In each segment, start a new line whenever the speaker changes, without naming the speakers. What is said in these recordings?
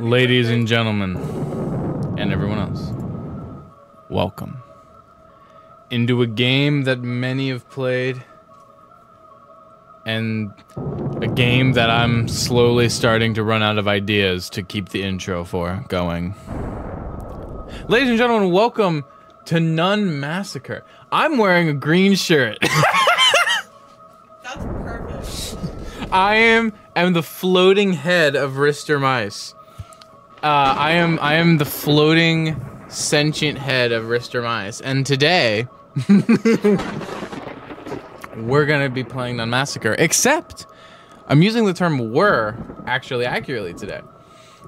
Ladies and gentlemen, and everyone else, welcome into a game that many have played, and a game that I'm slowly starting to run out of ideas to keep the intro for going. Ladies and gentlemen, welcome to Nun Massacre. I'm wearing a green shirt.
That's perfect.
I am am the floating head of Rister Mice. Uh, I am I am the floating sentient head of Rister Mice, and today we're gonna be playing Nun Massacre. Except I'm using the term "were" actually accurately today.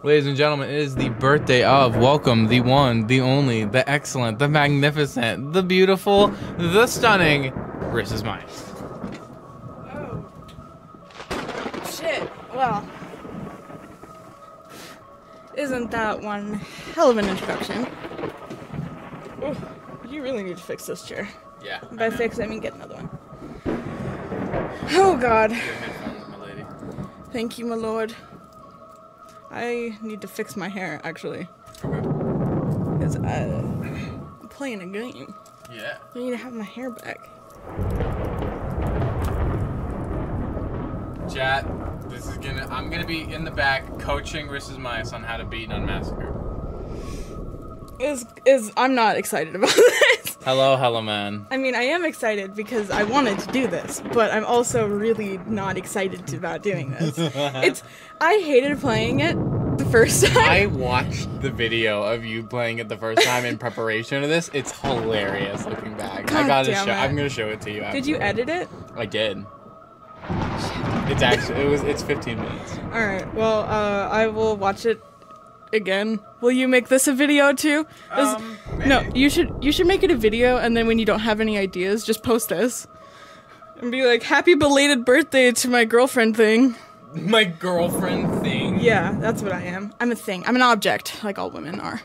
Ladies and gentlemen, it is the birthday of welcome the one, the only, the excellent, the magnificent, the beautiful, the stunning Rister's Mice.
Oh. Shit. Well. Isn't that one hell of an introduction? Ooh, you really need to fix this chair.
Yeah.
By fix, I mean get another one. Oh god. Thank you, my lord. I need to fix my hair, actually. Because uh, I'm playing a game.
Yeah.
I need to have my hair back.
Chat, this is gonna. I'm gonna be in the back coaching Ris's Mice on how to beat Nun Massacre.
Is is I'm not excited about this.
Hello, hello, man.
I mean, I am excited because I wanted to do this, but I'm also really not excited about doing this. it's I hated playing it the first time.
I watched the video of you playing it the first time in preparation of this. It's hilarious looking back. I gotta show.
it.
I'm gonna show it to you. After.
Did you edit it?
I did. It's actually it was it's 15 minutes.
All right. Well, uh, I will watch it again. Will you make this a video too? This-
Um,
no, you should you should make it a video, and then when you don't have any ideas, just post this and be like, "Happy belated birthday to my girlfriend thing."
My girlfriend thing.
Yeah, that's what I am. I'm a thing. I'm an object, like all women are.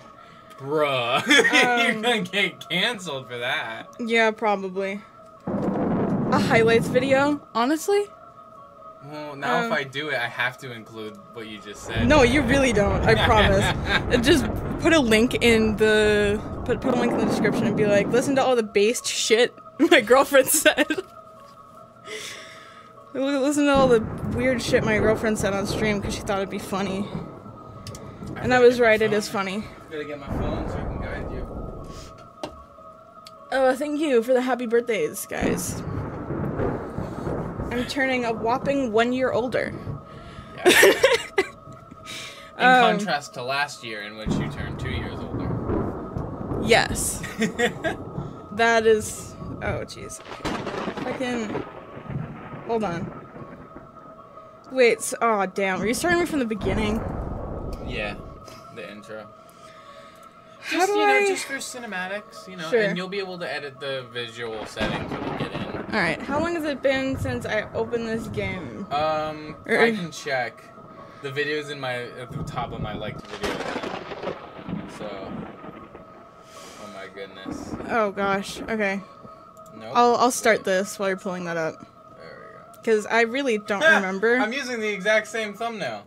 Bruh. You're
Um,
gonna get canceled for that.
Yeah, probably. A highlights video, honestly?
Well, now if
Um,
I do it, I have to include what you just said.
No, you really don't. I promise. Uh, Just put a link in the put put a link in the description and be like, listen to all the based shit my girlfriend said. listen to all the weird shit my girlfriend said on stream because she thought it'd be funny. And I was right, it is funny.
Gotta get my phone so I can guide you.
Oh, thank you for the happy birthdays, guys. I'm turning a whopping one year older.
Yeah. In
Um,
contrast to last year, in which you turned two years older.
Yes. That is. Oh, jeez. Fucking. Hold on. Wait. So, oh, damn. Are you starting me from the beginning?
yeah, the intro.
How
Just,
do
you know,
I?
just for cinematics, you know,
Sure.
and you'll be able to edit the visual settings when you get in.
All right. How long has it been since I opened this game?
Um,
Er-
I can check. The video's in my at the top of my liked video. So, oh my goodness.
Oh gosh. Okay.
Nope.
I'll I'll start this while you're pulling that up
There we go.
because I really don't remember.
I'm using the exact same thumbnail.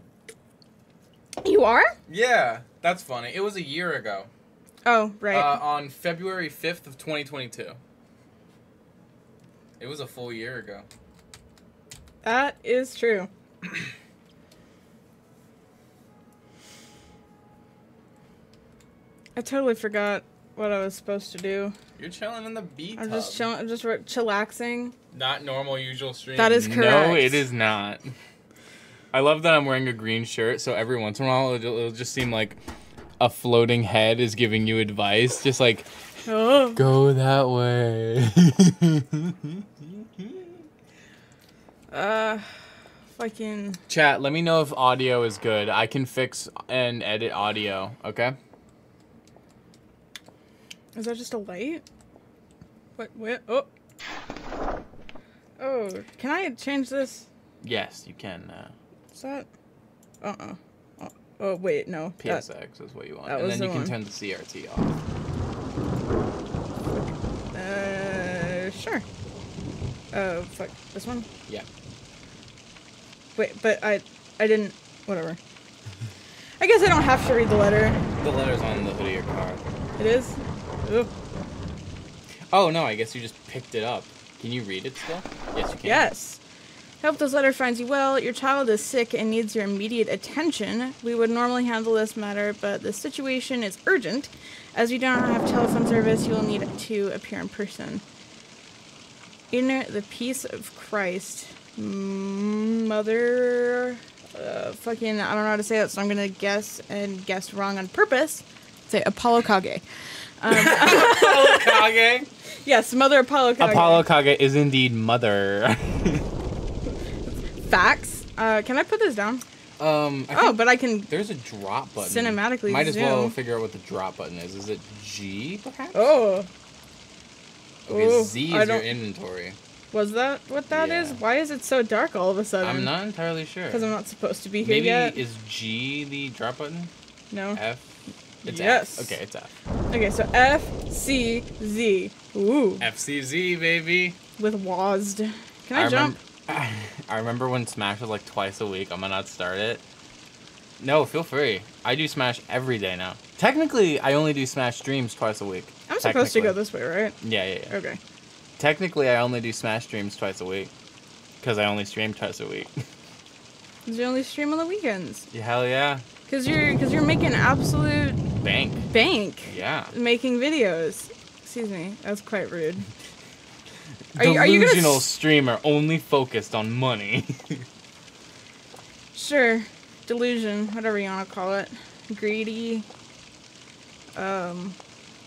You are?
Yeah, that's funny. It was a year ago.
Oh right.
Uh, on February 5th of 2022. It was a full year ago.
that is true. I totally forgot what I was supposed to do.
You're chilling in the beat.
I'm just chilling. I'm just re- chillaxing.
Not normal usual stream.
That is correct.
No, it is not. I love that I'm wearing a green shirt, so every once in a while it'll, it'll just seem like a floating head is giving you advice, just like
Oh.
go that way.
Uh, fucking.
Chat, let me know if audio is good. I can fix and edit audio. Okay.
Is that just a light? What? What? Oh. Oh, can I change this?
Yes, you can. Uh,
Is that? Uh uh Oh, oh wait, no.
PSX is what you want,
that
and
was
then you
the
can turn the CRT off.
Uh, sure. Oh, fuck. This one?
Yeah.
Wait, but I, I didn't. Whatever. I guess I don't have to read the letter.
The letter's on the hood of your car.
It is.
Oh no, I guess you just picked it up. Can you read it still? Yes, you can.
Yes. Hope this letter finds you well. Your child is sick and needs your immediate attention. We would normally handle this matter, but the situation is urgent. As we do not have telephone service, you will need to appear in person. In the peace of Christ, mother. Uh, fucking, I don't know how to say that, so I'm gonna guess and guess wrong on purpose. Say Apollo Kage.
Apollo Kage.
Yes, Mother Apollo Kage.
Apollo Kage is indeed mother.
Facts. Uh, can I put this down?
um. I
Oh, but I can
there's a drop button.
Cinematically
Might as well figure out what the drop button is. Is it G perhaps?
Oh,
Okay,
Oh,
Z is your inventory.
was that what that is?
Yeah.
Why is it so dark all of a sudden?
I'm not entirely sure.
Because I'm not supposed to be here
Maybe
yet.
is G the drop button?
no.
F. It's
Yes.
F. Okay, it's F.
Okay, so F C Z. Ooh,
FCZ baby.
with WASD. Can I,
I
jump?
I remember when Smash was like twice a week. I'm gonna not start it. No, feel free. I do Smash every day now. Technically, I only do Smash streams twice a week.
I'm supposed to go this way, right?
Yeah, yeah, yeah.
Okay.
Technically, I only do Smash streams twice a week. Because I only stream twice a week.
you only stream on the weekends.
yeah, hell yeah.
Cause you're, cause you're making absolute
Bank.
bank
Yeah.
making videos. Excuse me, that's quite rude. Are you- are you gonna
Delusional
s-
streamer only focused on money.
Sure. delusion, whatever you want to call it, greedy. Um,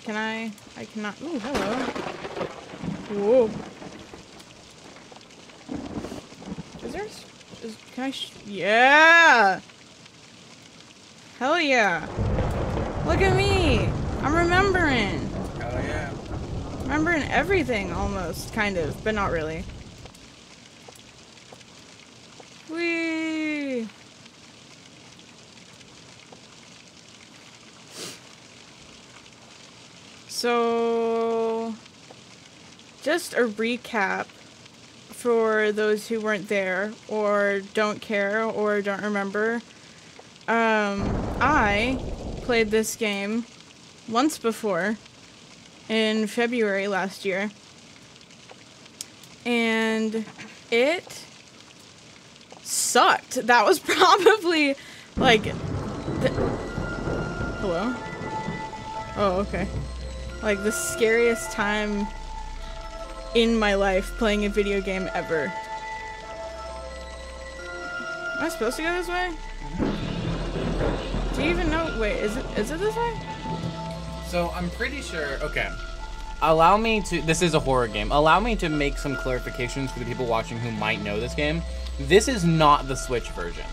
can I? I cannot. Ooh, hello. Whoa. Is there? Is, can I? Sh- yeah. Hell yeah. Look at me. I'm remembering. Remembering everything almost, kind of, but not really. Whee! So, just a recap for those who weren't there or don't care or don't remember. Um, I played this game once before in February last year. And it sucked. That was probably like. Hello? Oh, okay. Like the scariest time in my life playing a video game ever. Am I supposed to go this way? Do you even know? Wait, is it is it this way?
So I'm pretty sure. Okay. Allow me to. This is a horror game. Allow me to make some clarifications for the people watching who might know this game. This is not the Switch version.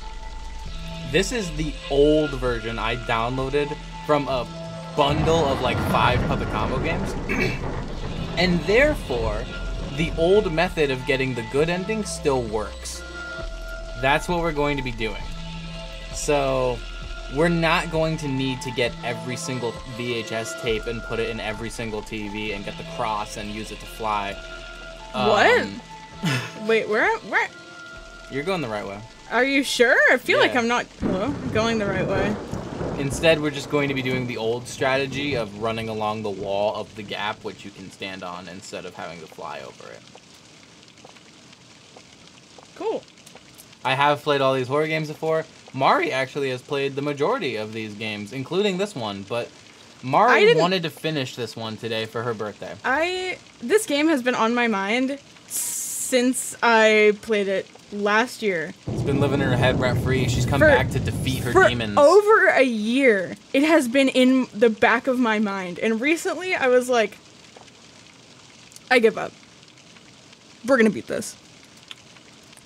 This is the old version I downloaded from a bundle of like five Puppet Combo games. and therefore, the old method of getting the good ending still works. That's what we're going to be doing. So, we're not going to need to get every single VHS tape and put it in every single TV and get the cross and use it to fly.
What?
Um,
Wait, where where
You're going the right way.
are you sure? I feel like I'm not hello, going the right way.
Instead, we're just going to be doing the old strategy of running along the wall of the gap, which you can stand on instead of having to fly over it.
Cool.
I have played all these horror games before. Mari actually has played the majority of these games, including this one, but Mari wanted to finish this one today for her birthday.
I this game has been on my mind since I played it last year.
It's been living in her head rent free. She's come
For-
back to defeat her
For
demons.
over a year, it has been in the back of my mind. And recently I was like I give up. We're going to beat this.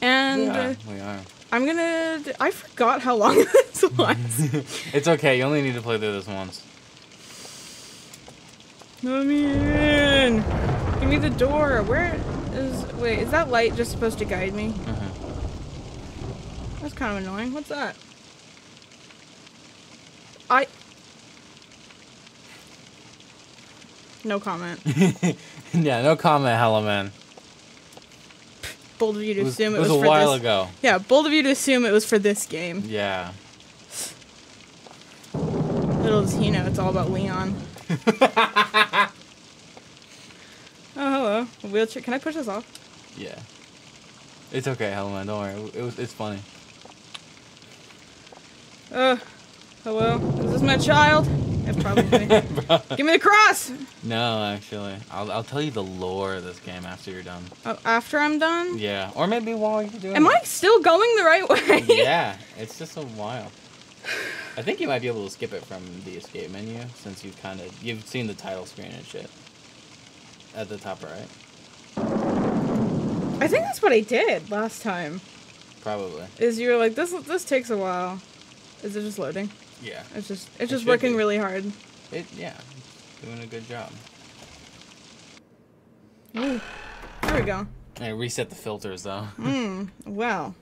And
yeah, we are.
I'm going to I forgot how long this was.
It's okay. You only need to play through this once.
Let me in. Give me the door. Where is wait, is that light just supposed to guide me?
Uh-huh.
That's kind of annoying. What's that? I. No comment.
yeah, no comment, Hello Man.
Bold of you to
It was,
assume
it
it
was
was,
a
for
while
this.
ago.
Yeah, bold of you to assume it was for this game.
Yeah.
Little does he know, it's all about Leon. Oh, hello. A wheelchair. Can I push this off?
Yeah. It's okay, Hello Man. Don't worry. It was. It's funny.
Uh, hello. Is this my child? It probably. Give me the cross.
No, actually, I'll, I'll tell you the lore of this game after you're done.
Oh, after I'm done.
Yeah, or maybe while you're doing.
Am
it.
I still going the right way?
yeah, it's just a while. I think you might be able to skip it from the escape menu since you've kind of you've seen the title screen and shit at the top right.
I think that's what I did last time.
Probably.
Is you were like this? This takes a while. Is it just loading?
Yeah.
It's just it's
It
just working
be.
really hard.
It yeah, doing a good job.
Ooh, there we go.
I reset the filters though.
Hmm. Well.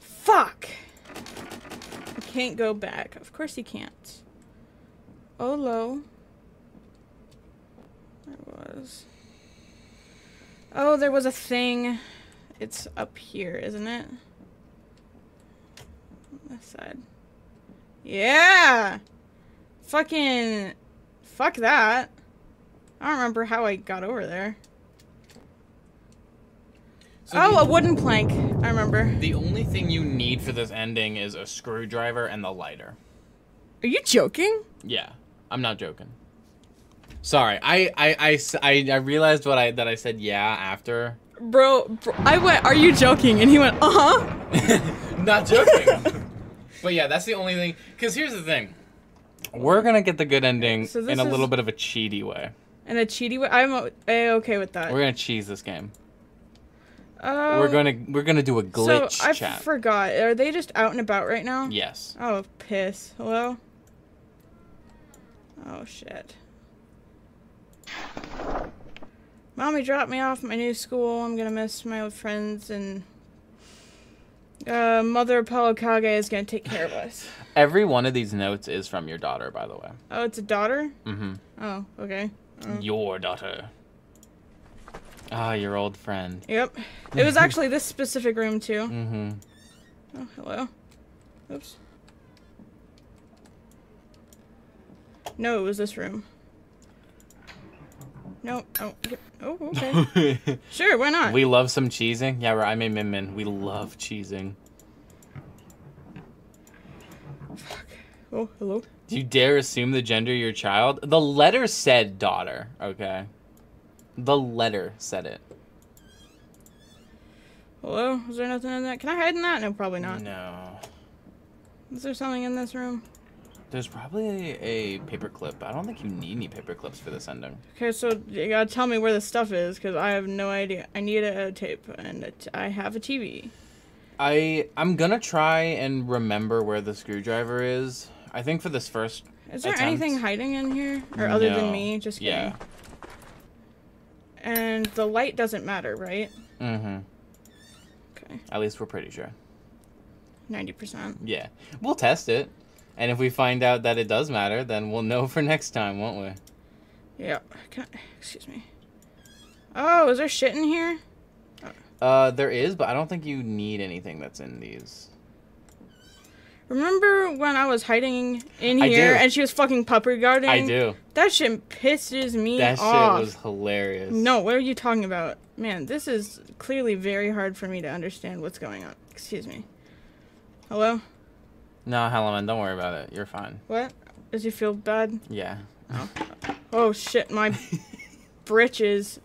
Fuck. I can't go back. Of course you can't. Oh, low. There was. Oh, there was a thing. It's up here, isn't it? On this side. Yeah! Fucking. Fuck that. I don't remember how I got over there.
So
oh, a wooden plank. I remember.
The only thing you need for this ending is a screwdriver and the lighter.
Are you joking?
Yeah, I'm not joking. Sorry, I I I I realized what I that I said yeah after
Bro, bro, I went, are you joking? And he went, uh huh.
Not joking. but yeah, that's the only thing. Because here's the thing. We're gonna get the good ending
So
in a little bit of a cheaty way.
In a cheaty way. I'm eh, okay with that.
We're gonna cheese this game.
Oh,
we're gonna we're gonna do a glitch
So I
chat.
forgot. Are they just out and about right now?
yes.
Oh, piss. Hello? Oh, shit. Mommy dropped me off at my new school. I'm gonna miss my old friends and. Uh, Mother Apollo Kage is gonna take care of us.
Every one of these notes is from your daughter, by the way.
Oh, it's a daughter?
Mm-hmm.
Oh, okay. Oh.
Your daughter. Ah, your old friend.
Yep. It was actually this specific room, too.
Mm-hmm.
Oh, hello. Oops. No, it was this room. No. Oh, oh okay. sure, why not?
we love some cheesing. Yeah, right. I'm a Min Min. We love cheesing. Fuck.
Oh, hello.
Do you dare assume the gender of your child? The letter said daughter, okay? The letter said it.
Hello? Is there nothing in that? Can I hide in that? No, probably not.
No.
Is there something in this room?
There's probably a, a paper clip. I don't think you need any paper clips for this ending.
Okay, so you gotta tell me where the stuff is, because I have no idea. I need a, tape, and I have a TV.
I I'm gonna try and remember where the screwdriver is. I think for this first
Is there
attempt-
anything hiding in here? Or other
No.
than me? Just kidding.
Yeah.
And the light doesn't matter, right?
Mm-hmm.
Okay.
At least we're pretty sure.
90%.
Yeah. We'll test it. And if we find out that it does matter, then we'll know for next time, won't we?
Yeah. Can I, excuse me. Oh, is there shit in here?
Uh, there is, but I don't think you need anything that's in these.
Remember when I was hiding in here and she was fucking puppy guarding?
I do.
That shit pisses me
That
off.
shit was hilarious.
No, what are you talking about? Man, this is clearly very hard for me to understand what's going on. Excuse me. Hello?
No, Helen, don't worry about it. You're fine.
What? Does you feel bad?
Yeah.
Oh shit, my britches.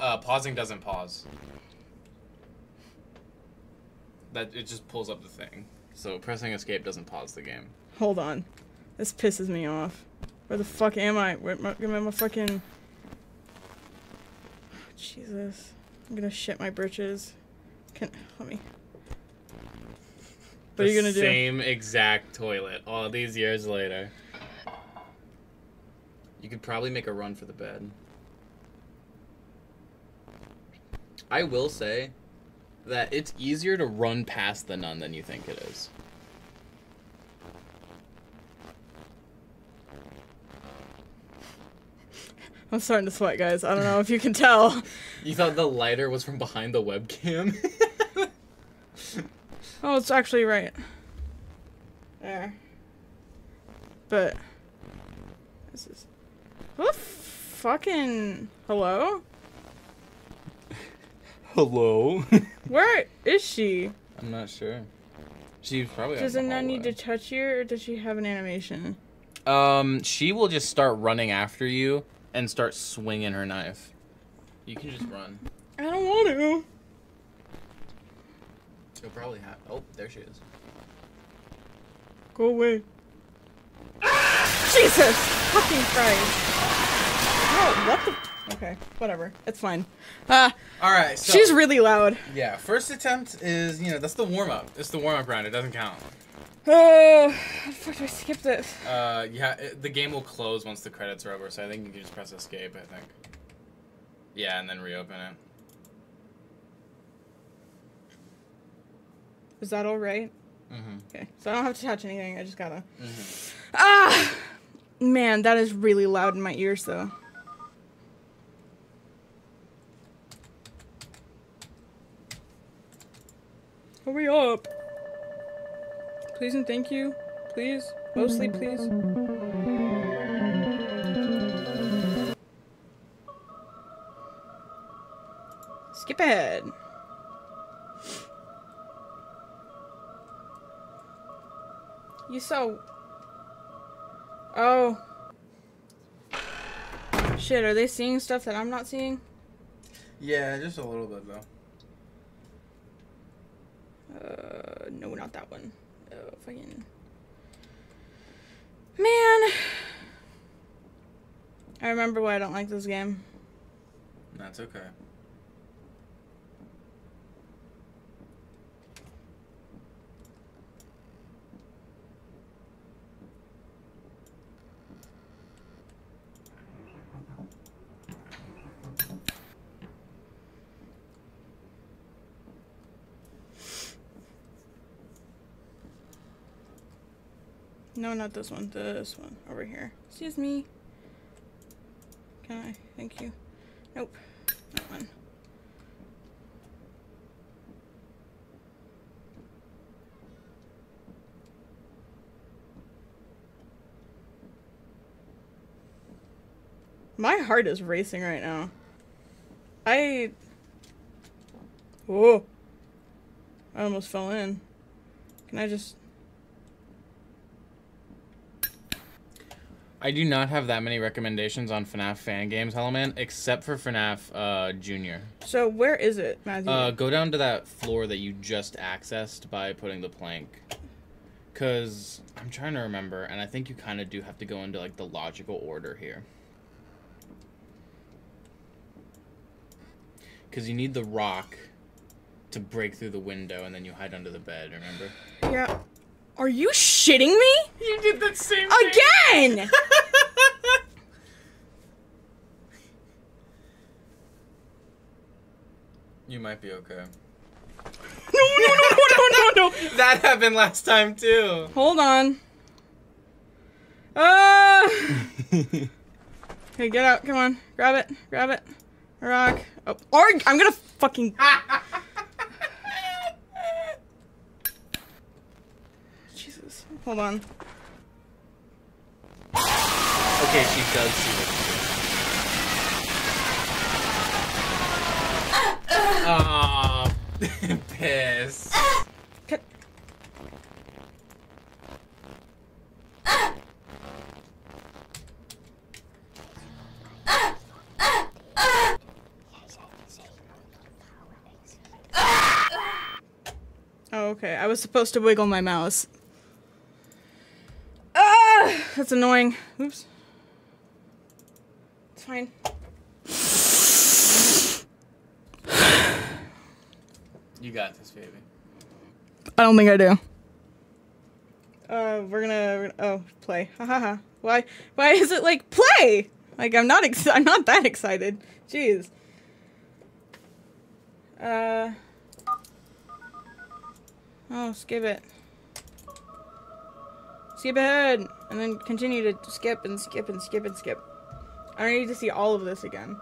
Uh, pausing doesn't pause. That it just pulls up the thing. So pressing escape doesn't pause the game.
Hold on. This pisses me off. Where the fuck am I? Where my, where my fucking... Jesus. I'm gonna shit my britches. Can... Let me... What are you gonna do?
Same exact toilet all these years later. You could probably make a run for the bed. I will say that it's easier to run past the nun than you think it is.
I'm starting to sweat, guys. I don't know if you can tell.
You thought the lighter was from behind the webcam?
Oh, it's actually right. There. But this is what fucking hello?
Hello?
Where is she?
I'm not sure. She's probably
Does
out
it
the
not need to touch you, or does she have an animation?
Um, she will just start running after you and start swinging her knife. You can just run.
I don't want to.
She'll probably have. Oh, there she is.
Go away. Jesus fucking Christ. Oh, what the? Okay, whatever. It's fine. Ah,
All right. So,
she's really loud.
yeah. First attempt is you know that's the warm up. It's the warm up round. It doesn't count.
Oh, how the fuck do I skip this?
Uh, yeah. It, the game will close once the credits are over. So I think you can just press escape. I think. Yeah, and then reopen it.
Is that all right?
Mm-hmm.
Okay, so I don't have to touch anything. I just gotta.
Mhm.
Ah, man, that is really loud in my ears, though. Hurry up! Please and thank you. Please, mostly, please. Skip ahead. You so. Oh. Shit, are they seeing stuff that I'm not seeing?
Yeah, just a little bit though.
Uh, no, not that one. Oh, fucking. Man. I remember why I don't like this game.
That's okay.
No, not this one. This one over here. Excuse me. Can I? Thank you. Nope. That one. My heart is racing right now. I. Whoa. I almost fell in. Can I just.
I do not have that many recommendations on FNAF fan games, Hello Man, except for FNAF uh, Junior.
So, where is it, Matthew?
Uh, go down to that floor that you just accessed by putting the plank. Cause I'm trying to remember, and I think you kind of do have to go into like the logical order here. Cause you need the rock to break through the window, and then you hide under the bed. Remember?
yeah. Are you shitting me?
You did that same
Again!
you might be okay.
no, no, no, no, no, no, no.
That happened last time too.
Hold on. Uh. Okay, get out. Come on. Grab it. Grab it. Rock. Oh, or I'm gonna fucking. Jesus. Hold on.
Okay, she does see what Oh, piss.
Cut. Oh, okay. I was supposed to wiggle my mouse. That's annoying. Oops. It's fine.
You got this, baby.
I don't think I do. Uh, we're gonna, we're gonna oh play. Ha ha ha. Why? Why is it like play? Like I'm not. Ex- I'm not that excited. Jeez. Uh. Oh, skip it. Skip ahead, and then continue to skip and skip and skip and skip. I don't need to see all of this again.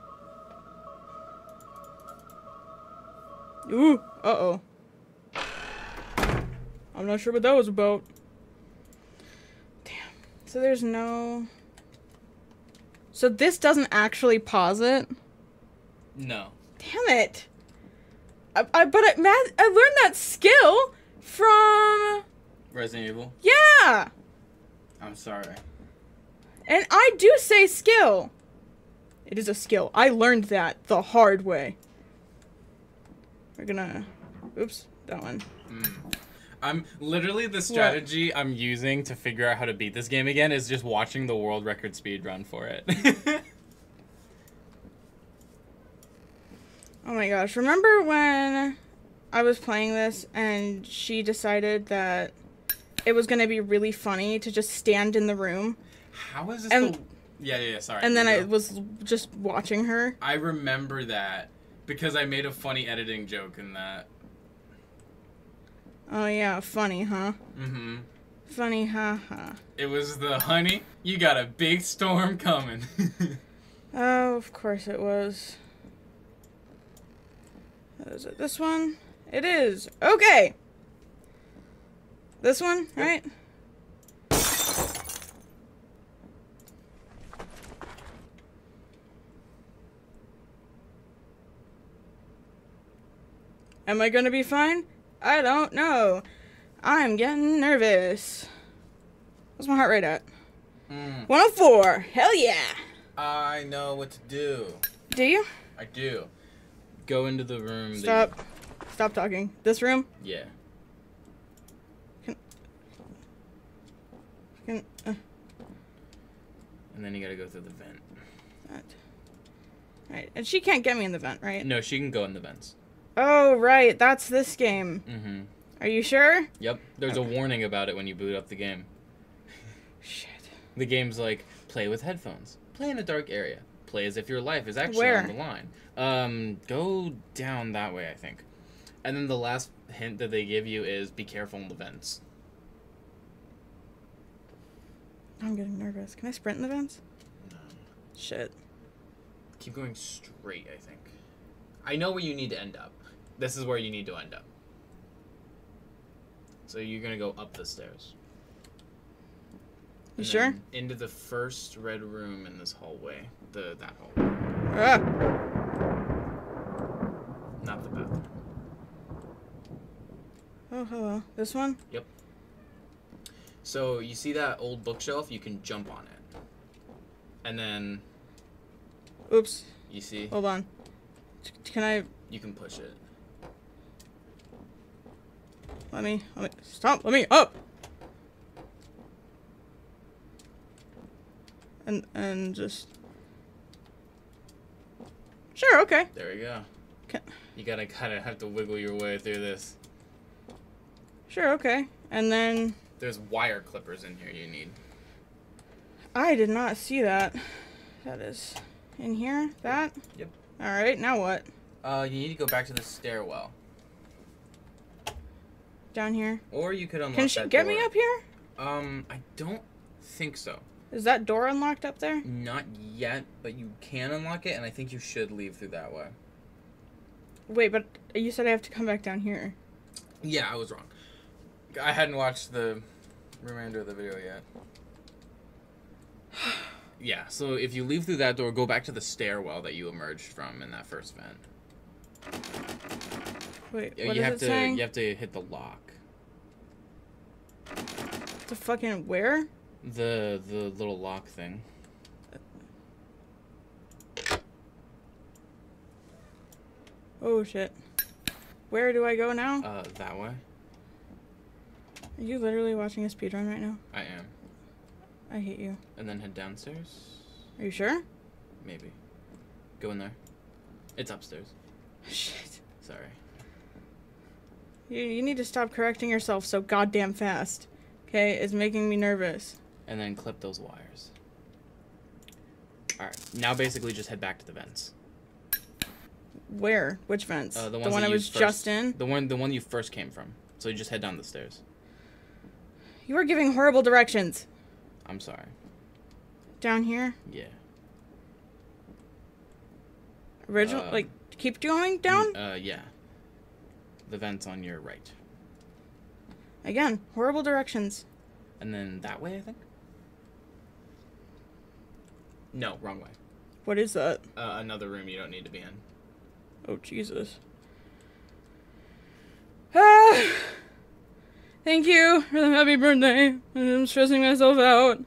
Ooh. Uh oh. I'm not sure what that was about. Damn. So there's no. So this doesn't actually pause it.
No.
Damn it. I, I but I, I learned that skill from
Resident Evil.
yeah,
I'm sorry.
and I do say skill. It is a skill. I learned that the hard way. We're gonna. Oops, that one. Mm.
I'm literally the strategy I'm using to figure out how to beat this game again is just watching the world record speed run for it.
Oh my gosh. Remember when I was playing this and she decided that it was going to be really funny to just stand in the room
how is this
And-
the... Yeah, yeah, yeah, sorry.
and then I was just watching her?
I remember that because I made a funny editing joke in that.
Oh yeah, funny, huh?
Mm-hmm.
Funny, haha.
It was the honey, you got a big storm coming.
Oh, of course it was. Is it this one? It is. Okay. This one, right? Am I gonna be fine? I don't know. I'm getting nervous. What's my heart rate at?
Mm,
104. Hell yeah.
I know what to do.
Do you?
I do. go into the room.
Stop. Stop talking. This room?
yeah.
Can, uh,
And then you gotta go through the vent.
that. Right. And she can't get me in the vent, right?
No, she can go in the vents.
Oh, right. That's this game.
Mm-hmm.
Are you sure?
Yep. There's a warning about it when you boot up the game.
Shit.
The game's like play with headphones. Play in a dark area. Play as if your life is actually
Where?
on the line. Um, go down that way, I think. And then the last hint that they give you is be careful in the vents.
I'm getting nervous. Can I sprint in the vents?
No.
Shit.
Keep going straight, I think. I know where you need to end up. This is where you need to end up. So you're gonna go up the stairs.
You sure?
Into the first red room in this hallway. The that hallway.
Ah.
Not the bathroom.
Oh, hello. This one?
So you see that old bookshelf? You can jump on it. And then
Oops.
you see
Hold on. Can I
you can push it.
let me let me stop? Let me up. And and just Sure, okay.
There we go.
Can-
You gotta kinda have to wiggle your way through this.
Sure, okay. And then
There's wire clippers in here you need.
I did not see that. That is in here. That.
Yep.
All right. Now what?
Uh, you need to go back to the stairwell.
Down here.
Or you could unlock
Can she get me up here?
Um, I don't think so.
Is that door unlocked up there?
Not yet, but you can unlock it, and I think you should leave through that way.
Wait, but you said I have to come back down here.
Yeah, I was wrong. I hadn't watched the remainder of the video yet. yeah, so if you leave through that door, go back to the stairwell that you emerged from in that first vent.
Wait,
Yeah,
what
you
is
have
it
to
saying?
you have to hit the lock.
The fucking where?
The the little lock thing.
Oh shit. Where do I go now?
Uh, that way.
Are you literally watching a speedrun right now?
I am.
I hate you.
And then head downstairs.
Are you sure?
Maybe. Go in there. It's upstairs.
Shit.
Sorry.
You, you need to stop correcting yourself so goddamn fast. Okay, it's making me nervous.
And then clip those wires. Alright. Now basically just head back to the vents.
Where? Which vents?
Uh, the
the one I was
first-
just in?
The one the one you first came from. So you just head down the stairs.
You are giving horrible directions.
I'm sorry.
Down here?
Yeah.
Original?
Uh,
like, keep going down?
Uh yeah. The vents on your right.
Again, horrible directions.
And then that way, I think? No, wrong way.
What is that?
Uh, another room you don't need to be in.
Oh, Jesus. Ah! Thank you for the happy birthday. I'm stressing myself out.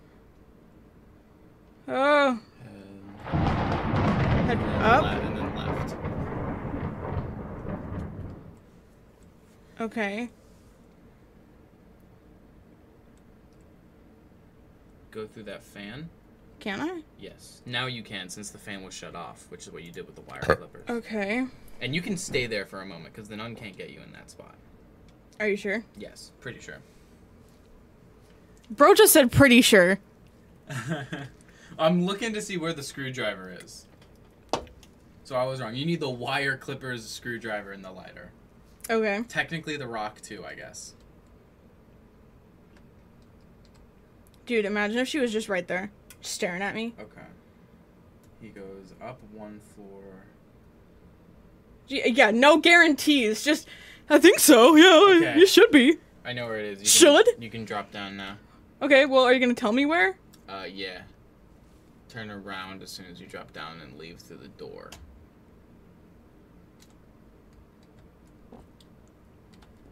Oh, head
and
up.
and then left.
Okay.
Go through that fan.
Can I?
Yes. Now you can, since the fan was shut off, which is what you did with the wire clippers.
Okay.
And you can stay there for a moment, because the nun can't get you in that spot.
Are you sure?
Yes, pretty sure.
Bro just said pretty sure.
I'm looking to see where the screwdriver is. So I was wrong. You need the wire clippers, screwdriver, and the lighter.
Okay.
Technically, the rock too, I guess.
Dude, imagine if she was just right there, staring at me.
Okay. He goes up one floor.
Yeah, no guarantees. Just, I think so. Yeah,
Okay.
you should be.
I know where it is. You
Should?
Can, you can drop down now.
Okay, well, are you gonna tell me where?
Uh, yeah. Turn around as soon as you drop down and leave through the door.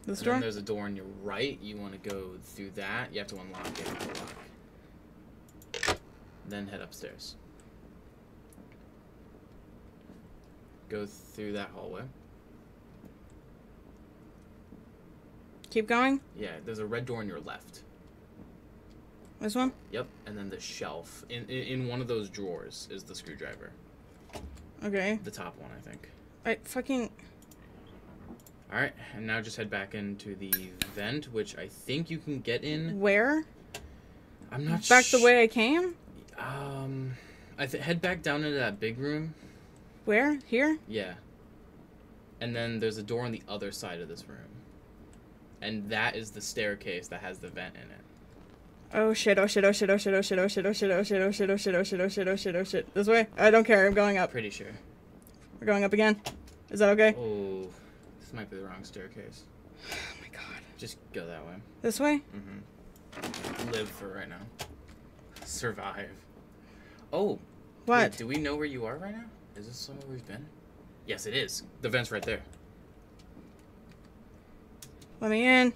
This
And
door?
there's a door on your right. You want to go through that. You have to unlock it with the lock. Then head upstairs. Go through that hallway.
Keep going.
Yeah, there's a red door on your left.
This one.
Yep, and then the shelf in in, in one of those drawers is the screwdriver.
Okay.
The top one, I think.
I fucking.
All right, and now just head back into the vent, which I think you can get in.
Where?
I'm not
Back the way I came.
Um, I th- head back down into that big room.
Where? Here?
Yeah. And then there's a door on the other side of this room. And that is the staircase that has the vent in it.
Oh shit! Oh shit! Oh shit! Oh shit! Oh shit! Oh shit! Oh shit! Oh shit! Oh shit! Oh shit! Oh shit! Oh shit! Oh shit! Oh shit! This way. I don't care. I'm going up.
Pretty sure.
We're going up again. Is that okay?
Oh, this might be the wrong staircase.
Oh my god.
Just go that way.
This way?
Mm-hmm. Live for right now. Survive. Oh.
What?
wait, do we know where you are right now? Is this somewhere we've been? Yes, it is. The vent's right there.
Let me in.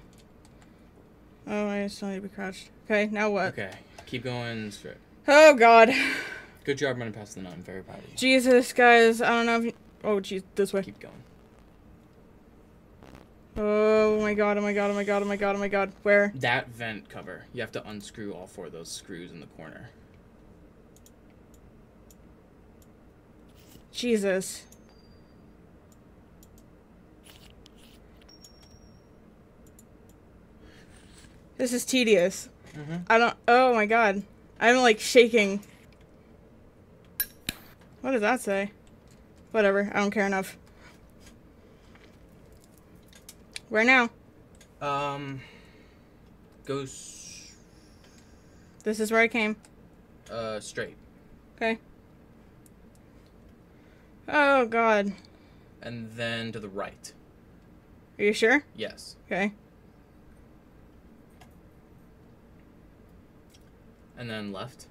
Oh, I still need to be crouched. Okay, now what?
Okay. Keep going straight.
Oh god.
Good job running past the nun. I'm very proud of you.
Jesus, guys. I don't know if you... Oh, jeez. This way.
Keep going.
Oh my god, oh my god, oh my god, oh my god, oh my god. Where?
That vent cover. You have to unscrew all four of those screws in the corner.
Jesus. This is tedious.
Mm-hmm.
I don't. Oh my god. I'm like shaking. What does that say? Whatever. I don't care enough. Where now?
Um. Go s-
This is where I came.
uh straight,
Okay. Oh god.
and then to the right.
Are you sure?
Yes.
Okay.
And then left.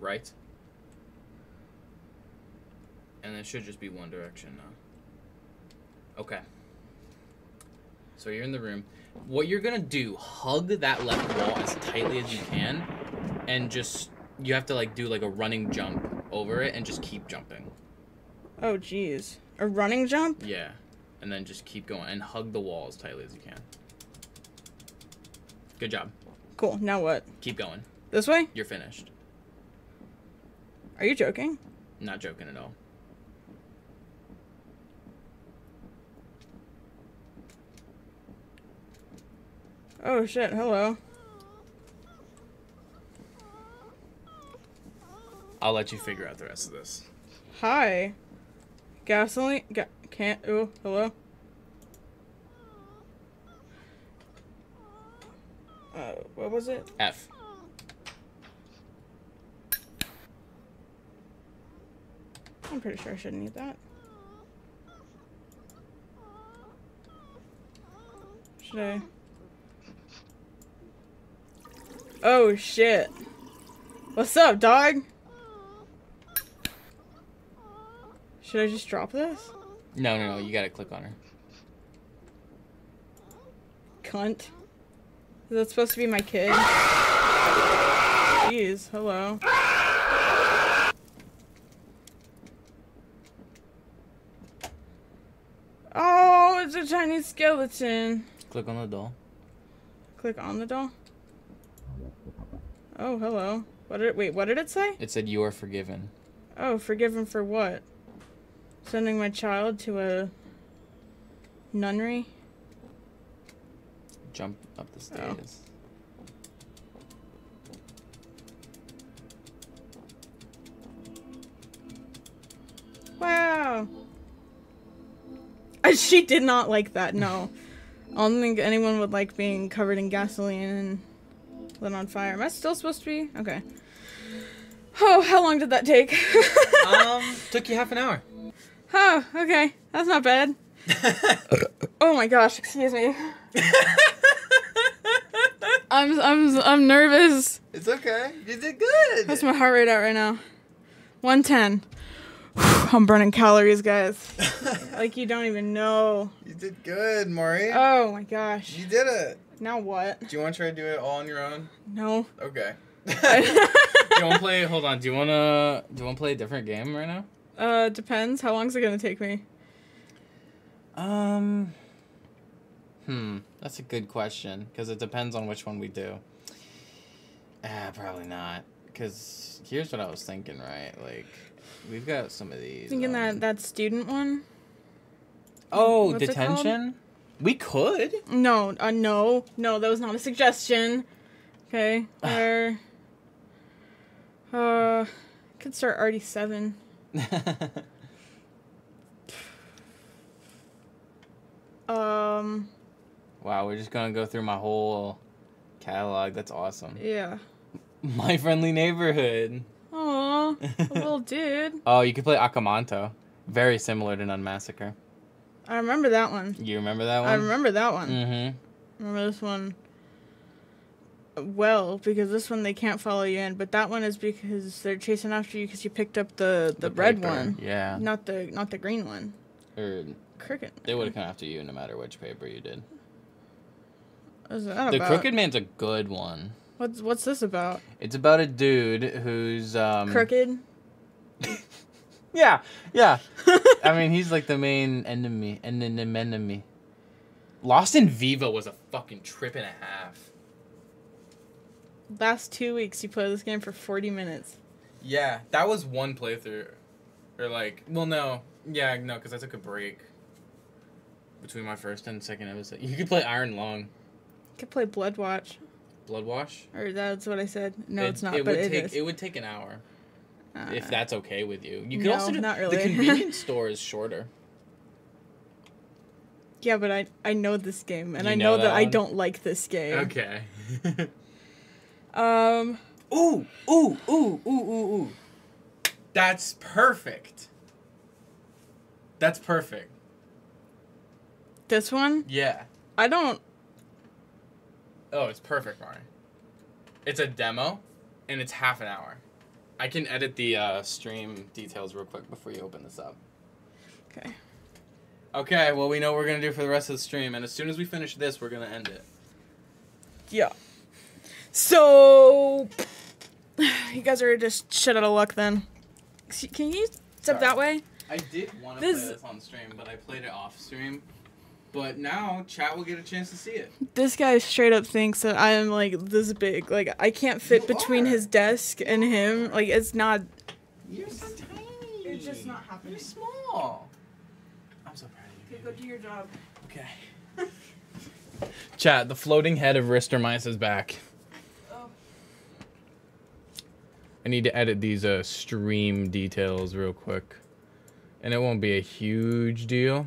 Right. And it should just be one direction now. Okay. So you're in the room. What you're gonna do, hug that left wall as tightly as you can, and just you have to like do like a running jump over it and just keep jumping.
Oh jeez. A running jump?
Yeah. And then just keep going and hug the wall as tightly as you can. Good job.
Cool. Now what?
Keep going.
This way?
You're finished.
Are you joking?
Not joking at all.
Oh shit. Hello.
I'll let you figure out the rest of this.
Hi. Gasoline? Ga- can't. Oh, hello. Uh, what was it?
F.
I'm pretty sure I shouldn't eat that. Should I? Oh shit. What's up, dog? Should I just drop this?
No, no, no. You gotta click on her.
Cunt. Is that supposed to be my kid? Jeez, hello. Oh, it's a Chinese skeleton.
Click on the doll.
Click on the doll. Oh, hello. What did it, wait? What did it say?
It said you are forgiven.
Oh, forgiven for what? Sending my child to a nunnery.
Jump up the stairs.
Wow. Uh, She did not like that. No, I don't think anyone would like being covered in gasoline and lit on fire. Am I still supposed to be? Okay. Oh, how long did that take?
um, took you half an hour.
oh, okay. That's not bad. Oh my gosh, excuse me. I'm I'm I'm nervous.
it's okay. You did good.
What's my heart rate at right now? 110. I'm burning calories, guys. Like you don't even know.
you did good, Maury.
Oh my gosh.
you did it.
Now what?
Do you want to try to do it all on your own?
No.
Okay. do you want to play? Hold on. Do you wanna? Do you want to play a different game right now?
Uh, depends. How long is it gonna take me?
Um. Hmm. That's a good question because it depends on which one we do. Ah, probably not. Because here's what I was thinking. Right, like we've got some of these.
Thinking
um,
that that student one.
Oh,
What's
detention. We could.
No, uh, no, no. That was not a suggestion. Okay. Or. Uh, could start RD seven. Um.
Wow, we're just gonna go through my whole catalog. That's awesome.
Yeah.
My friendly neighborhood.
Aw, a little dude.
Oh, you could play Aka Manto. Very similar to Nun Massacre.
I remember that one.
You remember that one?
I remember that one.
Mm-hmm.
remember this one well because this one they can't follow you in, but that one is because they're chasing after you because you picked up the the, red
paper,
one,
Yeah.
not the not the green one.
Or
Cricket.
they would have come after you no matter which paper you did.
What's that
The
about?
Crooked Man's a good one.
What's what's this about?
It's about a dude who's um
Crooked.
Yeah, yeah. I mean, he's like the main enemy, and enemy, enemy. Lost in Vivo was a fucking trip and a half.
Last two weeks you played this game for forty minutes.
Yeah, that was one playthrough, or like, well, no, yeah, no, because I took a break between my first and second episode. You could play Iron Lung,
You could play Blood Watch,
Bloodwash.
or that's what I said. No,
It-
it's not,
It
but
would
it
take
is.
it would take an hour if
Uh,
that's okay with you. You could
no,
also do
not
the convenience store is shorter.
Yeah, but I I know this game, and
You
I
know
know,
that
that, I don't like this game.
Okay.
Um.
ooh, ooh, ooh, ooh, ooh, ooh. That's perfect. That's perfect.
This one,
Yeah.
I don't.
Oh, it's perfect, Marty. It's a demo, and it's half an hour. I can edit the uh, stream details real quick before you open this up.
Okay.
Okay, well, we know what we're going to do for the rest of the stream, and as soon as we finish this, we're going to end it.
Yeah. So, you guys are just shit out of luck then. Can you step
Sorry.
that way?
I did want to
This-
play this on stream, but I played it off stream. But now, chat will get a chance to see it.
This guy straight up thinks that I am like this big. Like I can't fit
You
between
are.
his desk and him. Like it's not.
You're so tiny.
It's just not happening.
You're small. I'm so proud of you.
Okay, go do your job.
Okay. Chat, the floating head of Rister Mice is back.
Oh.
I need to edit these uh, stream details real quick. And it won't be a huge deal.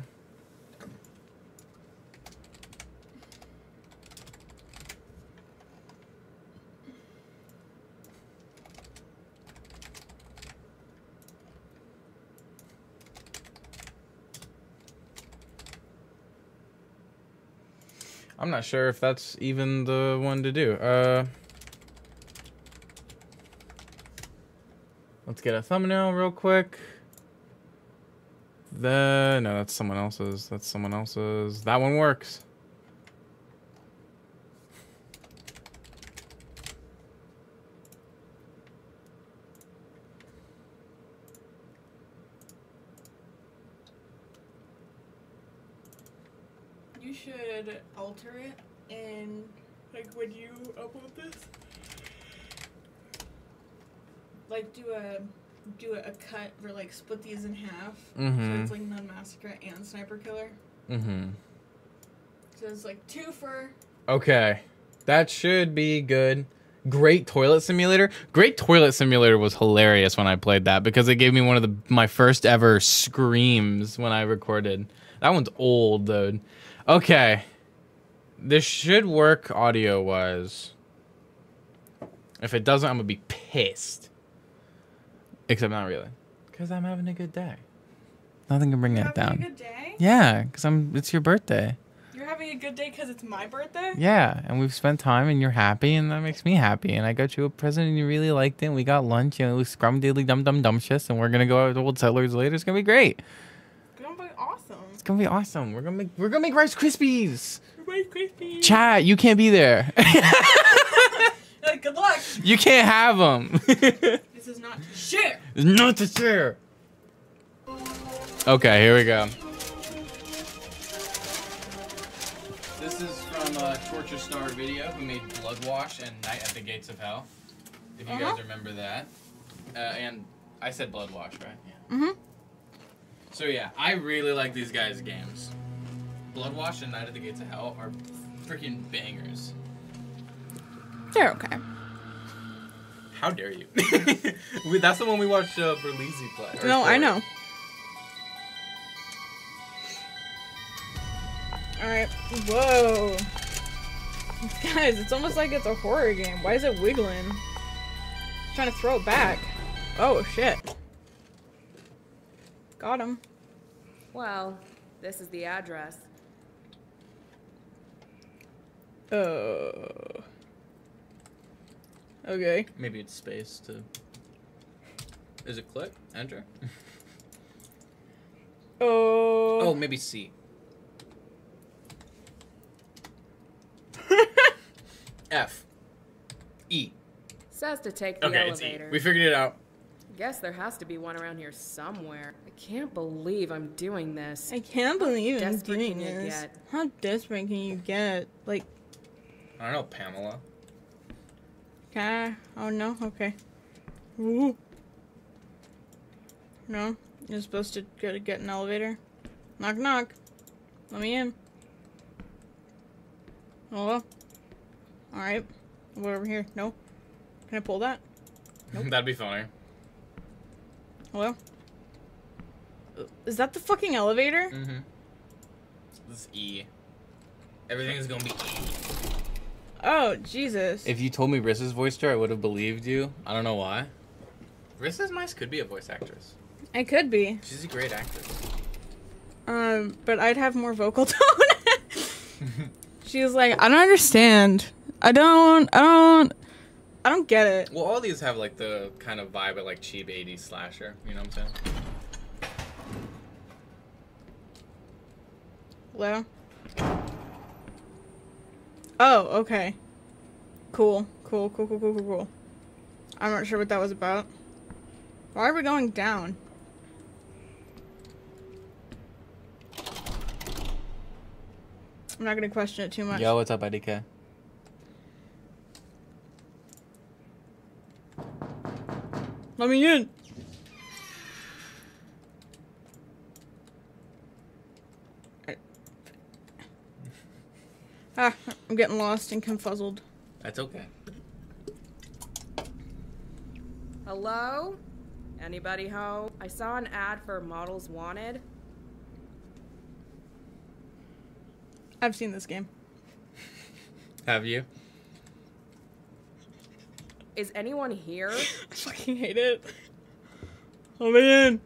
I'm not sure if that's even the one to do. Uh, let's get a thumbnail real quick. The no, that's someone else's. That's someone else's. That one works.
You should alter it and like when you upload this, like do a do a, cut or like split these in half. So
Mhm.
it's like Nun Massacre and Sniper Killer.
Mm-hmm.
So it's like two for
Okay, that should be good. Great Toilet Simulator. Great Toilet Simulator was hilarious when I played that because it gave me one of the my first ever screams when I recorded. That one's old, though. Okay, this should work audio wise. If it doesn't, I'm gonna be pissed. Except not really, because I'm having a good day. Nothing can bring
You're
that
having
down.
a good day.
Yeah, because I'm. It's your birthday.
You're having a good day because it's my birthday.
Yeah, and we've spent time, and you're happy, and that makes me happy. And I got you a present, and you really liked it. And we got lunch, and it was scrum diddly dum dum dumptious, and we're gonna go out to Old Settlers later. It's gonna be great.
It's Gonna be awesome.
It's gonna be awesome. We're gonna make we're gonna make Rice Krispies.
Rice Krispies.
Chat, you can't be there.
Like, good luck.
You can't have them.
This is not to share.
It's not to share. Okay, here we go. This is from a Torture Star video who made Bloodwash and Night at the Gates of Hell. If you
Uh-huh.
guys remember that. Uh, and I said Bloodwash, right? Yeah.
Mhm.
So yeah, I really like these guys' games. Bloodwash and Night at the Gates of Hell are freaking bangers.
They're okay.
How dare you? We- That's the one we watched uh, Berleezy play. or
No, I know. Alright. Whoa. Guys, it's almost like it's a horror game. Why is it wiggling? trying to throw it back. Oh, shit. Got him.
Well, this is the address.
Uh. Okay.
Maybe it's space to. Is it click? Enter?
Oh.
Oh, maybe C. F. E.
Says to take the
Okay, it's E.
elevator.
We figured it out.
Guess there has to be one around here somewhere. I can't believe I'm doing this.
I can't believe I'm
desperate
doing
can you
this.
get?
How desperate can you get? Like,
I don't know, Pamela.
Ah, oh no, okay. Ooh. No, you're supposed to go to get an elevator. Knock, knock. Let me in. Hello? Alright. What over here? No? Can I pull that?
That'd be funny.
Hello? Uh, Is that the fucking elevator?
Mm-hmm. This is E. Everything is gonna be E.
Oh, Jesus.
If you told me Rissa's voiced her, I would have believed you. I don't know why. RisterMice could be a voice actress.
I could be.
She's a great actress.
Um, but I'd have more vocal tone. she was like, I don't understand. I don't, I don't, I don't get it.
Well, all these have like the kind of vibe of like cheap 80s slasher. You know what I'm saying?
Hello? Oh, okay. Cool, cool, cool, cool, cool, cool, cool. I'm not sure what that was about. Why are we going down? I'm not gonna question it too much.
Yo, what's up, IDK?
Let me in. Ah, I'm getting lost and confuzzled.
That's okay.
Hello? Anybody home? I saw an ad for models wanted.
I've seen this game.
Have you?
Is anyone here?
I fucking hate it. Let me in.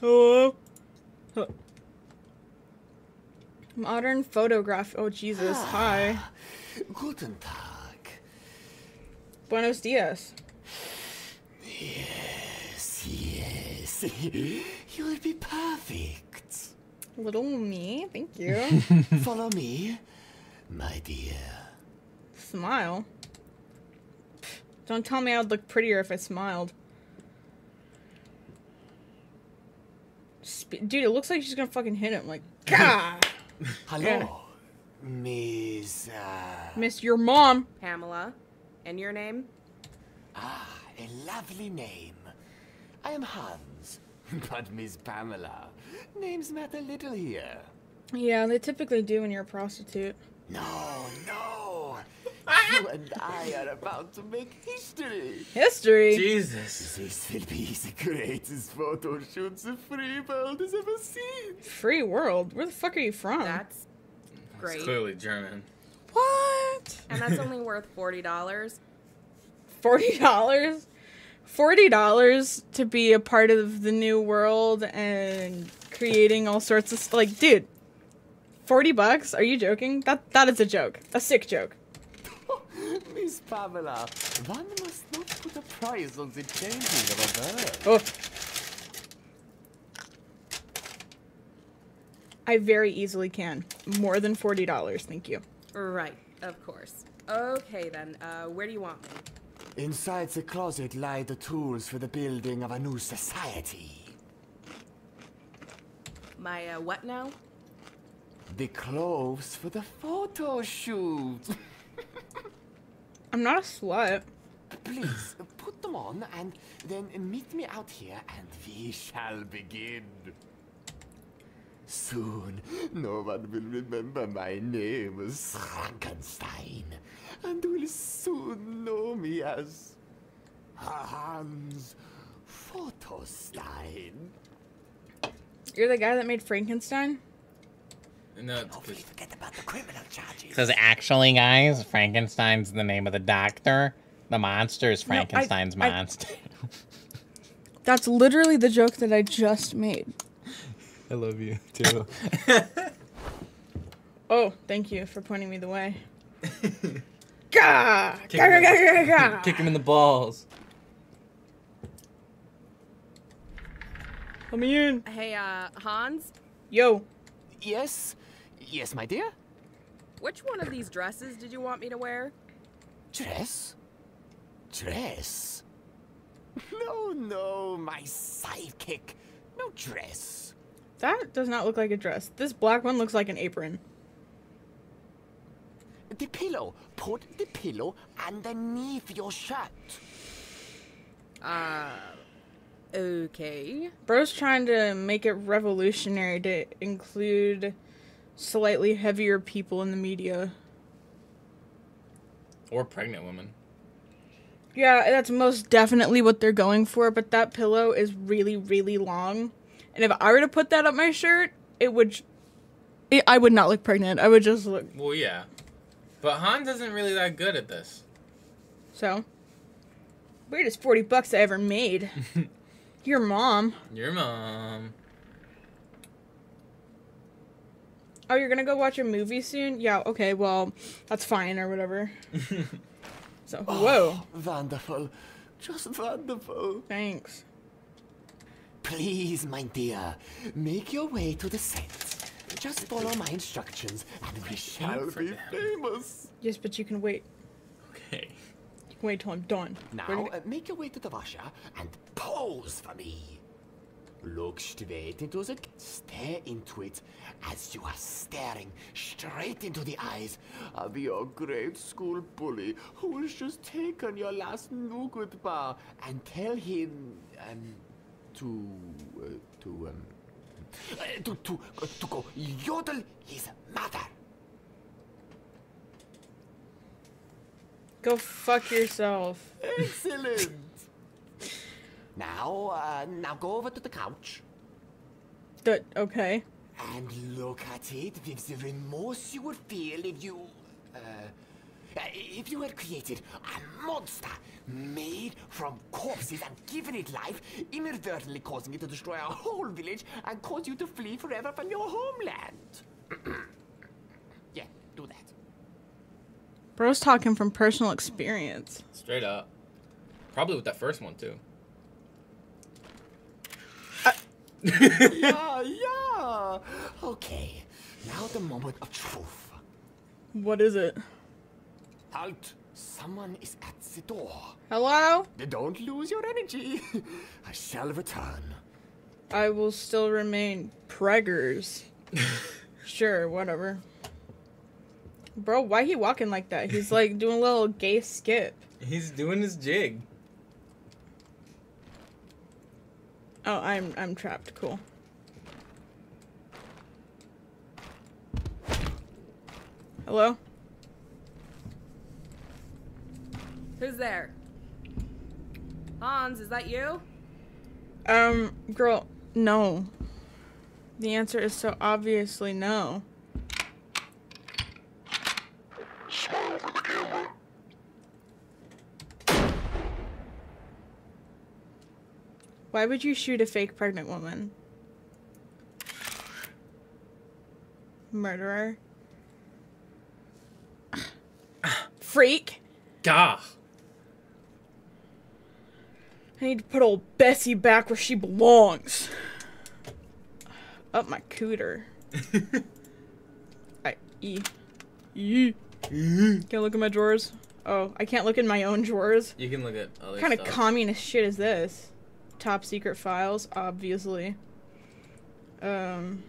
Hello? Huh. Modern photograph. Oh, Jesus. Hi.
Guten Tag.
Buenos dias.
Yes, yes. You'll be perfect.
Little me. Thank you.
Follow me, my dear.
Smile. Don't tell me I'd look prettier if I smiled. Sp- Dude, it looks like she's gonna fucking hit him. Like, God!
Hello, Miss. Uh,
Miss your mom.
Pamela. And your name?
ah, a lovely name. I am Hans, but Miss Pamela. Names matter little here.
Yeah, they typically do when you're a prostitute.
No, no. You and I are about to make history.
History.
Jesus.
This will be the greatest photo shoot the free world has ever seen.
Free world. Where the fuck are you from?
That's
It's
great.
clearly German.
what?
And that's only worth $40.
Forty dollars. Forty dollars to be a part of the new world and creating all sorts of like, dude. Forty bucks? Are you joking? That that is a joke. A sick joke.
Miss Pamela, one must not put a price on the changing of a bird.
Oh. I very easily can. More than forty dollars, thank you.
Right, of course. Okay then, uh, where do you want me?
Inside the closet lie the tools for the building of a new society.
My, uh, what now?
The clothes for the photo shoot.
I'm not a slut.
Please, put them on and then meet me out here and we shall begin. Soon, no one will remember my name as Frankenstein and will soon know me as Hans Photostein.
You're the guy that made Frankenstein?
No, it's
Don't forget about the criminal charges.
Because actually, guys, Frankenstein's the name of the doctor. The monster is
No, I-
Frankenstein's
I-
monster.
That's literally the joke that I just made.
I love you too.
Oh, thank you for pointing me the way. Gah!
Kick
Gah,
him
gah,
in-
gah, gah, gah.
Kick him in the balls.
Let me in.
Hey, uh, Hans?
Yo,
Yes? Yes, my dear?
Which one of these dresses did you want me to wear?
Dress? Dress? No, no, my sidekick. No dress.
that does not look like a dress. This black one looks like an apron.
The pillow. Put the pillow underneath your shirt.
Uh, okay.
Bro's trying to make it revolutionary to include slightly heavier people in the media.
Or pregnant women.
Yeah, that's most definitely what they're going for, but that pillow is really, really long. And if I were to put that up my shirt, it would. It, I would not look pregnant. I would just look.
Well, yeah. But Hans isn't really that good at this.
So. Weirdest 40 bucks I ever made. Your mom.
Your mom.
Oh, you're gonna go watch a movie soon? Yeah, okay, well, that's fine or whatever. so, whoa.
Wonderful. Just wonderful.
Thanks.
Please, my dear, make your way to the set. Just follow my instructions and we shall
for
be
them.
famous.
Yes, but you can wait.
Okay.
You can wait till I'm done.
Now,
Where do we-
uh, make your way to the washer and pose for me. Look straight into the... Stare into it as you are staring straight into the eyes of your grade school bully who has just taken your last nougat bar and tell him, um, to, uh, to, um, uh, to, to, uh, to go yodel his mother.
Go fuck yourself.
Excellent. Now, uh, now go over to the couch.
D- okay.
And look at it with the remorse you would feel if you. Uh, uh, if you had created a monster made from corpses and given it life, inadvertently causing it to destroy a whole village and cause you to flee forever from your homeland. yeah, do that.
Bro's talking from personal experience.
Straight up. Probably with that first one too.
Yeah, yeah. Okay, now the moment of truth.
What is it?
Halt! Someone is at the door.
Hello?
Don't lose your energy. I shall return.
I will still remain preggers. sure, whatever. Bro, why he walking like that? He's like doing a little gay skip.
He's doing his jig.
Oh, I'm I'm trapped. Cool. Hello?
Who's there? Hans, is that you?
Um, girl, no. The answer is so obviously no. Why would you shoot a fake pregnant woman? Murderer. Freak.
Gah.
I need to put old Bessie back where she belongs. Up my cooter. I E. E. Can I look at my drawers? Oh, I can't look in my own drawers.
You can look at other
What kind of communist shit is this? Top secret files, obviously. Um.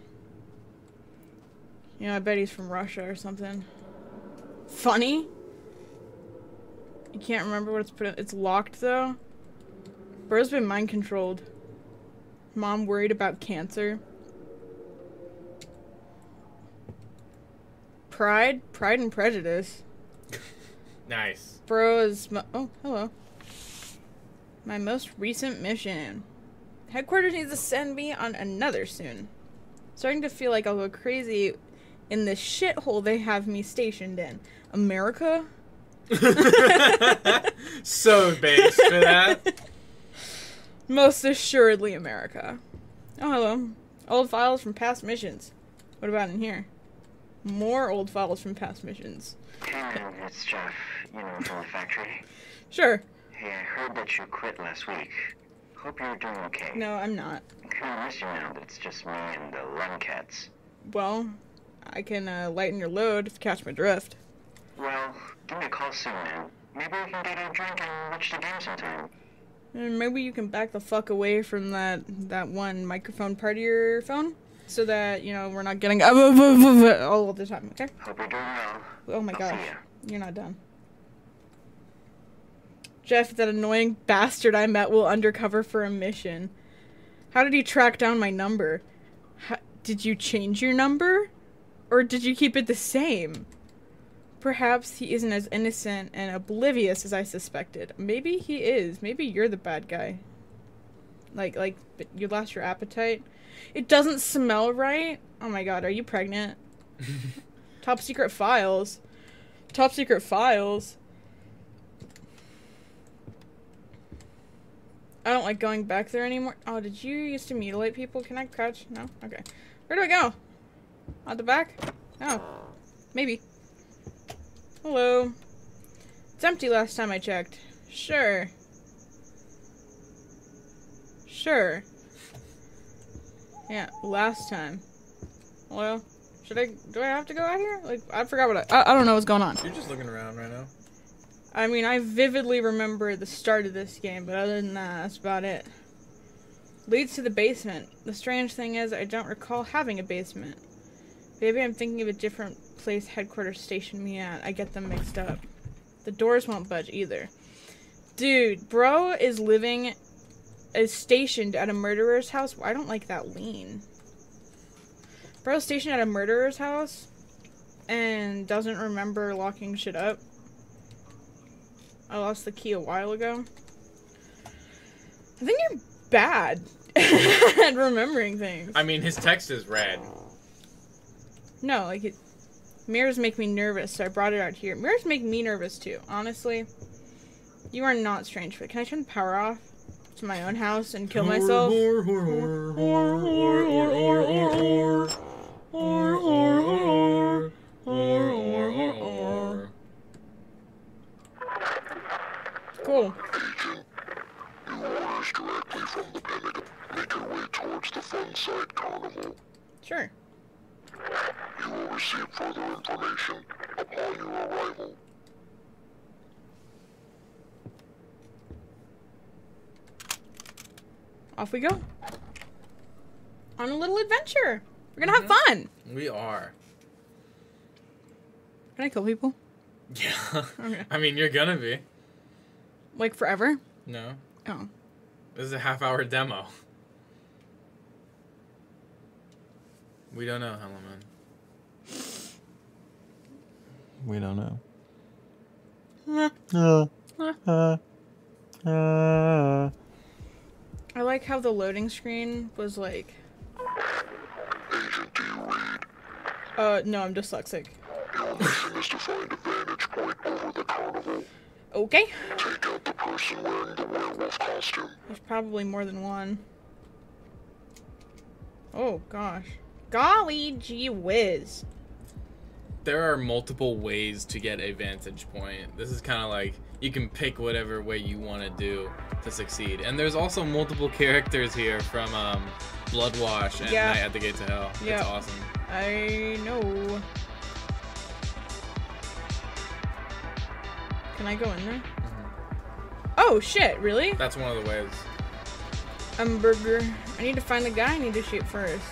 You know, I bet he's from Russia or something. Funny? You can't remember what it's put in. It's locked though. Bro's been mind controlled. Mom worried about cancer. Pride? Pride and Prejudice.
Nice.
Bro is. Oh, hello. My most recent mission. Headquarters needs to send me on another soon. Starting to feel like I'll go crazy in the shithole they have me stationed in. America?
so base for that.
Most assuredly America. Oh, hello. Old files from past missions. What about in here? More old files from past missions.
Hey man, it's Jeff, you know, from the factory.
Sure.
Hey, I heard that you quit last week. Hope you're doing okay.
No, I'm not.
I kinda miss you now that it's just me and the Lemcats.
Well, I can uh, lighten your load if you catch my drift.
Well, give me a call soon, man. Maybe we can get a drink and watch the game sometime.
And maybe you can back the fuck away from that that one microphone part of your phone, so that you know we're not getting all the time. Okay?
Hope you're doing well.
Oh my
I'll
gosh,
see ya.
you're not done. Jeff, that annoying bastard I met will undercover for a mission. How did he track down my number? How, did you change your number? Or did you keep it the same? Perhaps he isn't as innocent and oblivious as I suspected. Maybe he is. Maybe you're the bad guy. Like, like, you lost your appetite. It doesn't smell right. Oh my god, are you pregnant? Top secret files. Top secret files. I don't like going back there anymore. Oh, did you used to mutilate people? Can I crouch? No? Okay. Where do I go? Out the back? Oh. Maybe. Hello. It's empty last time I checked. Sure. Sure. Yeah, last time. Well, should I, do I have to go out here? Like, I forgot what I, I, I don't know what's going on.
You're just looking around right now.
I mean, I vividly remember the start of this game, but other than that, that's about it. Leads to the basement. The strange thing is, I don't recall having a basement. Maybe I'm thinking of a different place headquarters stationed me at. I get them mixed up. The doors won't budge either. Dude, bro is living, is stationed at a murderer's house. I don't like that lean. Bro's stationed at a murderer's house and doesn't remember locking shit up. I lost the key a while ago. I think you're bad at remembering things.
I mean, his text is red.
No, like it, mirrors make me nervous, so I brought it out here. Mirrors make me nervous too, honestly. You are not strange, but can I turn the power off to my own house and kill myself? Cool.
New orders directly from the Pentagon. Make your way towards the fun side carnival.
Sure.
You will receive further information upon your arrival.
Off we go. On a little adventure. We're gonna have fun.
We are.
Can I kill people?
Yeah.
Okay.
I mean, you're gonna be.
Like forever?
No.
Oh.
This is a half hour demo. We don't know, Helleman. We don't know.
I like how the loading screen was like,
Agent, do you read?
uh, no, I'm dyslexic.
Your mission is to find a vantage point over the carnival.
Okay.
Take out the person wearing the werewolf costume.
There's probably more than one. Oh, gosh. Golly gee whiz.
There are multiple ways to get a vantage point. This is kind of like you can pick whatever way you want to do to succeed. And there's also multiple characters here from um, Bloodwash and
Yeah.
Night at the Gates of Hell.
Yeah.
It's awesome.
I know. Can I go in there? Mm-hmm. Oh shit! Really?
That's one of the ways.
Um, Hamburger. I need to find the guy I need to shoot first.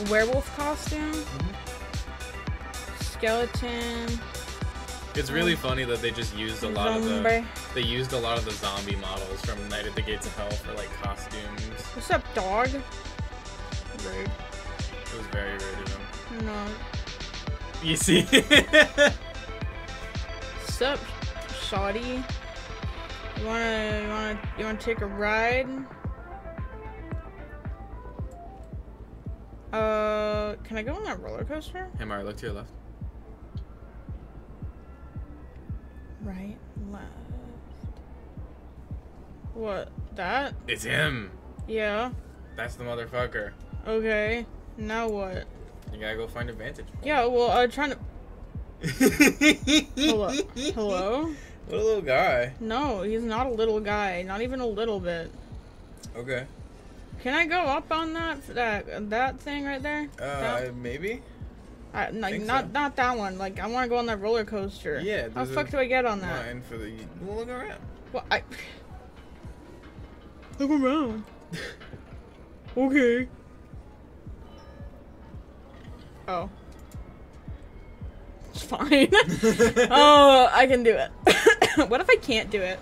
A werewolf costume. Mm-hmm. Skeleton.
It's really um, funny that they just used a lot of the they used a lot of the zombie models from Night at the Gates of Hell for like costumes.
What's up, dog? Rude.
It was very rude of them.
No.
You see?
What's up, shoddy? You wanna, you wanna, you wanna take a ride? Uh, can I go on that roller coaster?
hey Mario, look to your left.
Right, left. What? That?
It's him.
Yeah.
That's the motherfucker.
Okay. Now what?
You gotta go find a vantage point.
Yeah. Well, I'm trying to. Hello. Hello.
What a little guy.
No, he's not a little guy. Not even a little bit.
Okay.
Can I go up on that that that thing right there?
Uh,
That-
maybe.
I, like not
so.
not that one. Like I want to go on that roller coaster.
Yeah,
How the fuck do I get on that?
Line for the. Well, look around.
Well, I. Look around. okay. Oh. It's fine. oh, I can do it. what if I can't do it?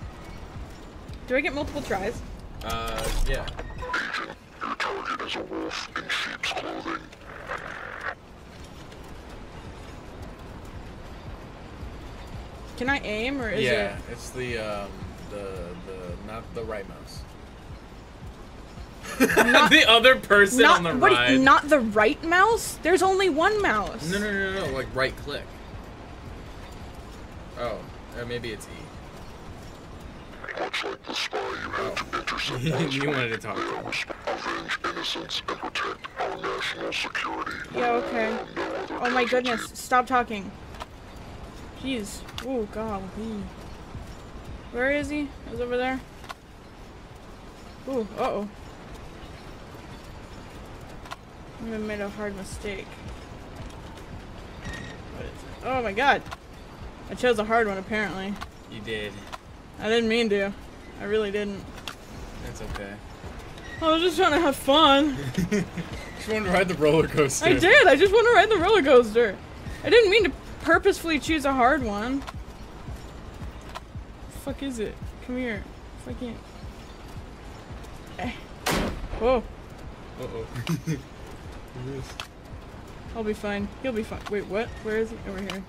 Do I get multiple tries?
Uh, yeah.
Agent, your target is a wolf in sheep's clothing.
Can I aim or is
yeah,
it?
it's the um the the not the right mouse.
Not-
the other person
Not
on the
what? do you-
ride.
Not the right mouse. There's only one mouse.
No, no, no, no, like right click. Oh, or maybe it's E.
Much like the spy, you have to intercept
You
those
wanted to talk to him.
Avenge innocence, and protect our national security.
Yeah. Okay.
No
Oh my
casualty.
goodness! Stop talking. Jeez. Oh god. Where is he? He's over there. Ooh. Uh oh. I made a hard mistake. What is it? Oh my god. I chose a hard one apparently.
You did.
I didn't mean to. I really didn't.
That's okay.
I was just trying to have fun.
Just wanted to ride the roller coaster.
I did. I just want to ride the roller coaster. I didn't mean to purposefully choose a hard one. Fuck is it? Come here. Fucking. Eh. Whoa.
Uh oh.
I'll be fine. He'll be fine. Wait, what? Where is he? Over here.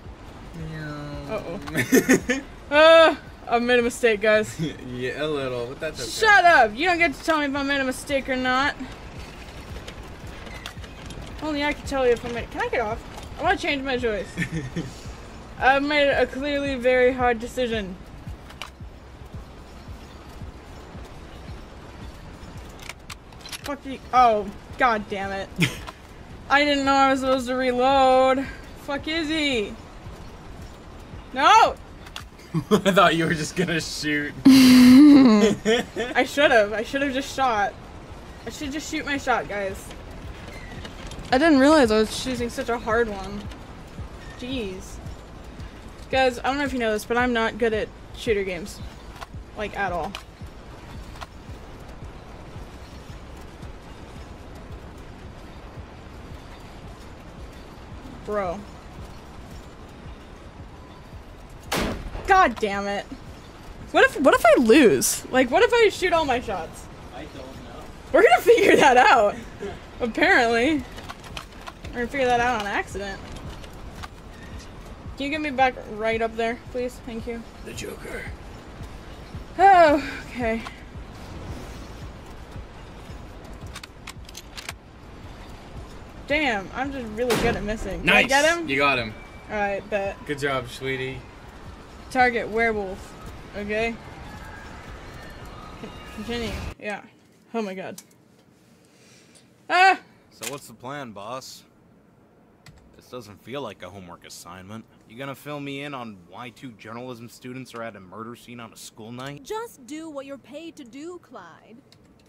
Uh-oh.
oh.
Ah! I made a mistake, guys.
yeah, a little, but that's okay.
Shut up! You don't get to tell me if I made a mistake or not. Only I can tell you if I made. Can I get off? I want to change my choice. I made a clearly very hard decision. Fuck you. Oh, god damn it. I didn't know I was supposed to reload. Fuck is he? No!
I thought you were just gonna shoot.
I should have. I should have just shot. I should just shoot my shot, guys. I didn't realize I was choosing such a hard one. Jeez. Guys, I don't know if you know this, but I'm not good at shooter games. Like, at all. Bro. God damn it. What if what if I lose? Like what if I shoot all my shots?
I don't know.
We're gonna figure that out. Apparently. We're gonna figure that out on accident. Can you get me back right up there, please? Thank you.
The Joker.
Oh, okay. Damn, I'm just really good at missing. Did I
Nice.
get him?
You got him.
Alright, bet.
Good job, sweetie.
Target werewolf. Okay. Continue. Yeah. Oh my god. Ah!
So what's the plan, boss? This doesn't feel like a homework assignment. You gonna fill me in on why two journalism students are at a murder scene on a school night?
Just do what you're paid to do, Clyde.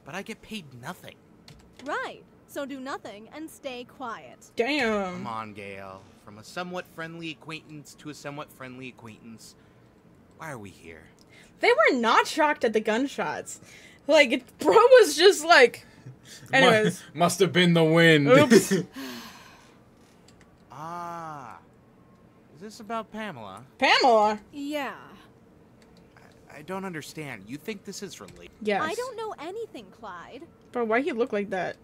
But I get paid nothing.
Right. So do nothing and stay quiet.
Damn.
Come on, Gail. From a somewhat friendly acquaintance to a somewhat friendly acquaintance. Why are we here?
They were not shocked at the gunshots. Like, it, bro was just like. Anyways.
Must have been the wind.
Oops.
Ah. Is this about Pamela?
Pamela.
Yeah.
I don't understand. You think this is related?
Yes.
I don't know anything, Clyde.
Bro, why he look like that?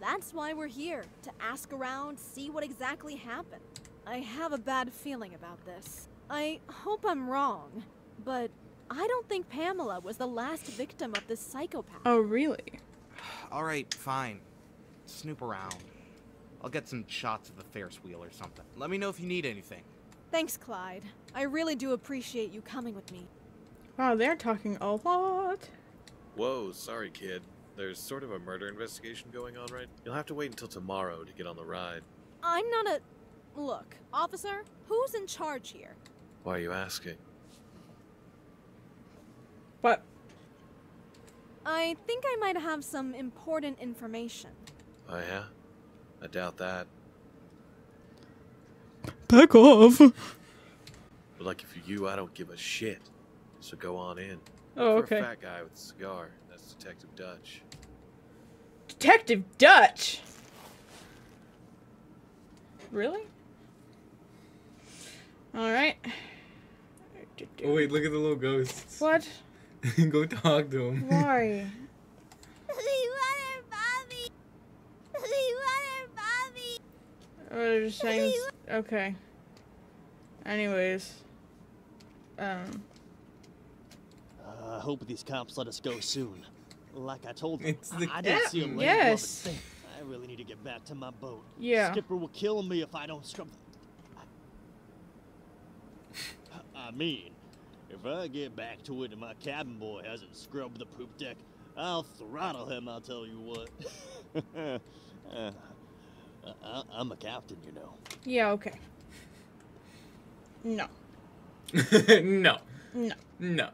That's why we're here, to ask around, see what exactly happened. I have a bad feeling about this. I hope I'm wrong, but I don't think Pamela was the last victim of this psychopath.
Oh, really?
All right, fine. Snoop around. I'll get some shots of the Ferris wheel or something. Let me know if you need anything.
Thanks, Clyde. I really do appreciate you coming with me.
Wow, they're talking a lot.
Whoa, sorry, kid. There's sort of a murder investigation going on, right? You'll have to wait until tomorrow to get on the ride.
I'm not a. Look, officer, who's in charge here?
Why are you asking?
What?
I think I might have some important information.
Oh, yeah? I doubt that.
Back off.
But, like, if you're you, I don't give a shit. So go on in.
Oh,
Look for
okay.
a fat guy with a cigar. That's Detective Dutch.
Detective Dutch. Really? All right.
Oh wait, look at the little ghosts.
What?
Go talk to him.
Why? Oh, they're just saying. Okay. Anyways. Um.
Uh, I hope these cops let us go soon. Like I told them,
It's the
I didn't see them
yes.
I really need to get back to my boat.
Yeah.
Skipper will kill me if I don't scrub. I mean, if I get back to it and my cabin boy hasn't scrubbed the poop deck, I'll throttle him. I'll tell you what. uh, I, I'm a captain, you know.
Yeah. Okay. No.
no.
No.
No.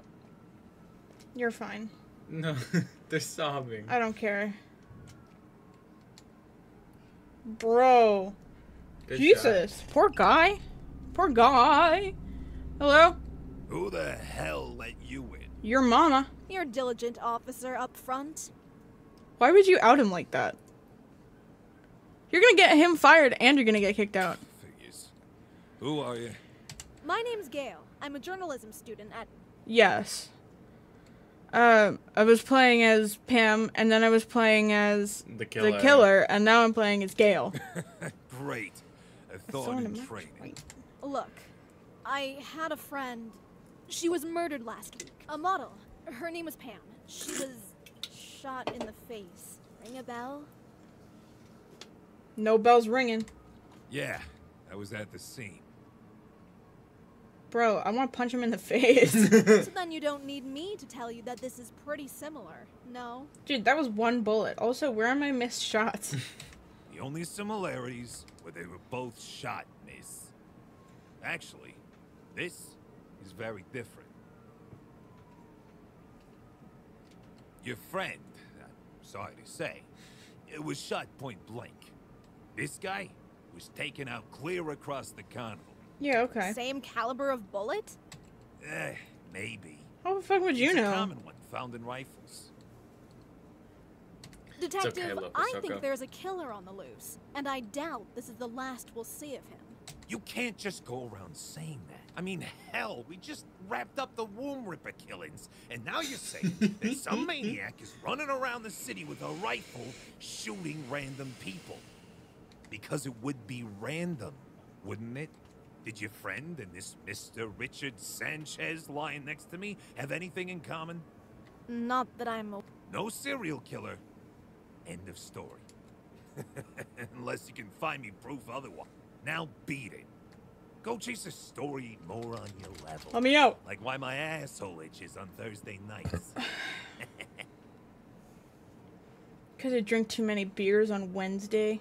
You're fine.
No. They're sobbing.
I don't care. Bro.
Good
Jesus. Poor guy. Poor guy. Hello?
Who the hell let you in?
Your mama.
Your diligent officer up front.
Why would you out him like that? You're gonna get him fired and you're gonna get kicked out.
Figures. Who are you?
My name's Gail. I'm a journalism student at.
Yes. Um, I was playing as Pam, and then I was playing as
The killer.
killer, and now I'm playing as Gail.
Great. I thought
Throwing
in
him out.
training.
Look, I had a friend. She was murdered last week. A model. Her name was Pam. She was shot in the face. Ring a bell?
No bells ringing.
Yeah, I was at the scene.
Bro, I want to punch him in the face.
so then you don't need me to tell you that this is pretty similar. No?
Dude, that was one bullet. Also, where are my missed shots?
The only similarities were they were both shot, miss. Actually, this is very different. Your friend, I'm sorry to say, it was shot point blank. This guy was taken out clear across the carnival.
yeah, okay.
Same caliber of bullet?
Eh, maybe.
How the fuck would you
it's
know?
a common one found in rifles.
Detective,
Lopez,
I
Soko.
think there's a killer on the loose, and I doubt this is the last we'll see of him.
You can't just go around saying that. I mean, hell, we just wrapped up the womb ripper killings, and now you're saying that some maniac is running around the city with a rifle shooting random people. Because it would be random, wouldn't it? Did your friend and this Mr. Richard Sanchez lying next to me have anything in common?
Not that I'm. a-
No serial killer. End of story. Unless you can find me proof otherwise. Now beat it. Go chase a story more on your level.
Let me out.
Like why my asshole itches on Thursday nights.
Because I drink too many beers on Wednesday.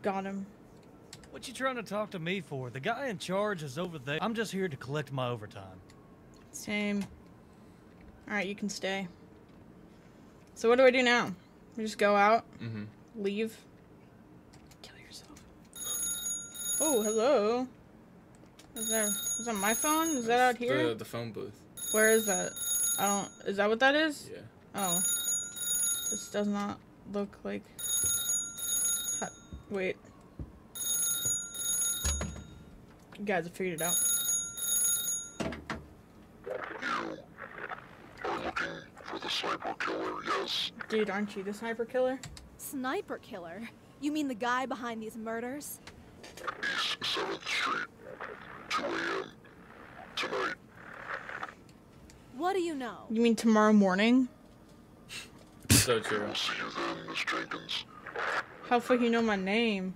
Got him.
What you trying to talk to me for? The guy in charge is over there. I'm just here to collect my overtime.
Same. Alright, you can stay. So what do I do now? We just go out?
Mhm.
Leave? Kill yourself. Oh, hello. Is that is that my phone? Is that out here?
The, the phone booth.
Where is that? I don't. Is that what that is?
Yeah.
Oh. This does not look like. Ha- Wait. You guys have figured it out.
Are looking for the sniper killer, yes.
Dude, aren't you the sniper killer?
Sniper killer? You mean the guy behind these murders?
East 7th Street, 2 a.m. Tonight.
What do you know?
You mean tomorrow morning?
So true.
See you then, Miss Jenkins.
How fuck you know my name?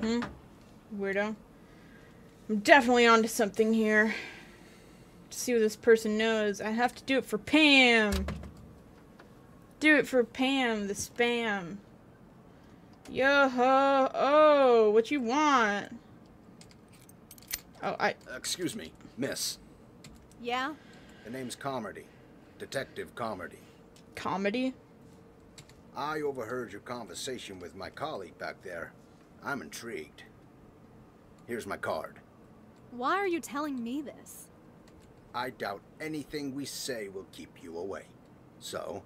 Hmm? Weirdo. I'm definitely onto something here. To see what this person knows, I have to do it for Pam. Do it for Pam, the spam. Yo ho oh, what you want? Oh, I uh,
Excuse me, miss.
Yeah?
The name's Carmody. Detective Carmody.
comedy.
I overheard your conversation with my colleague back there. I'm intrigued. Here's my card.
Why are you telling me this?
I doubt anything we say will keep you away. So,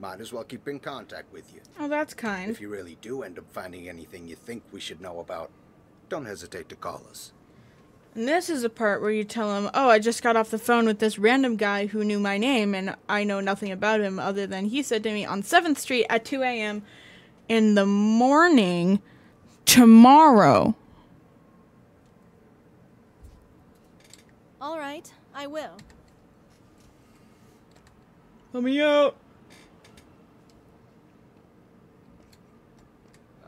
might as well keep in contact with you.
Oh, that's kind.
If you really do end up finding anything you think we should know about, don't hesitate to call us.
And this is the part where you tell him, "Oh, I just got off the phone with this random guy who knew my name, and I know nothing about him other than he said to me on Seventh Street at 2 a.m. in the morning tomorrow."
All right, I will.
Let me out.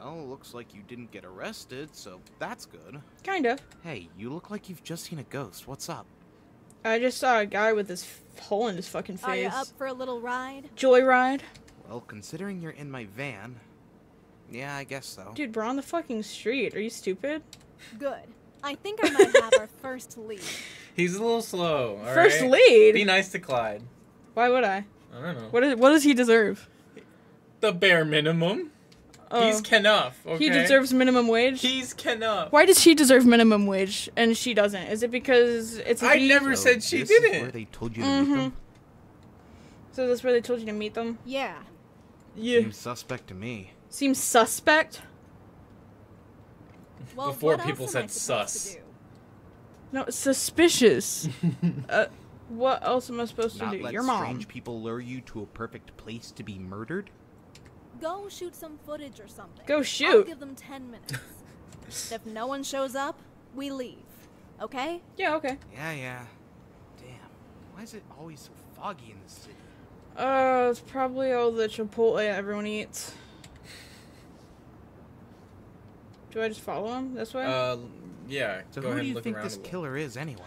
Well, looks like you didn't get arrested, so that's good.
Kind of.
Hey, you look like you've just seen a ghost. What's up?
I just saw a guy with this f- hole in his fucking face.
Are you
face.
up for a little ride?
Joyride,
Well, considering you're in my van, yeah, I guess so.
dude. We're on the fucking street. Are you stupid?
Good. I think I might have our first lead.
He's a little slow. all
First
right?
lead?
Be nice to Clyde.
Why would I?
I don't know.
What is, What does he deserve?
The bare minimum. He's
Oh.
Kenough. Okay?
He deserves minimum wage.
He's Kenough.
Why does she deserve minimum wage and she doesn't? Is it because it's
I
he?
never said she
this
didn't.
where they told you to meet them?
So that's where they told you to meet them?
Yeah.
Yeah.
Seems suspect to me.
Seems suspect.
Well,
Before people said sus.
do?
No, suspicious. uh, what else am I supposed
Not
to do?
let
Your mom.
strange people lure you to a perfect place to be murdered?
Go shoot some footage or something.
Go shoot.
I'll
shoot.
give them 10 minutes. if no one shows up, we leave. Okay?
Yeah, okay.
Yeah, yeah. Damn. Why is it always so foggy in this city?
Uh, it's probably all the Chipotle everyone eats. Do I just follow him this way?
Uh, yeah.
So
go
who
ahead
do you
and look
think this killer is anyway?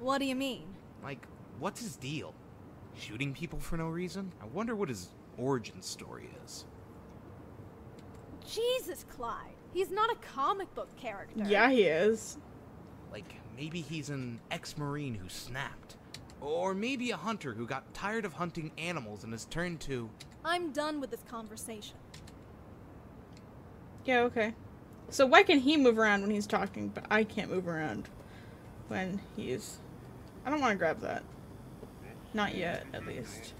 What do you mean?
Like, what's his deal? Shooting people for no reason? I wonder what his origin story is.
Jesus, Clyde. He's not a comic book character.
yeah, he is.
Like, maybe he's an ex Marine who snapped. Or maybe a hunter who got tired of hunting animals and has turned to.
I'm done with this conversation.
Yeah, okay. So why can he move around when he's talking, but I can't move around when he's... I don't want to grab that. Not yet, at least.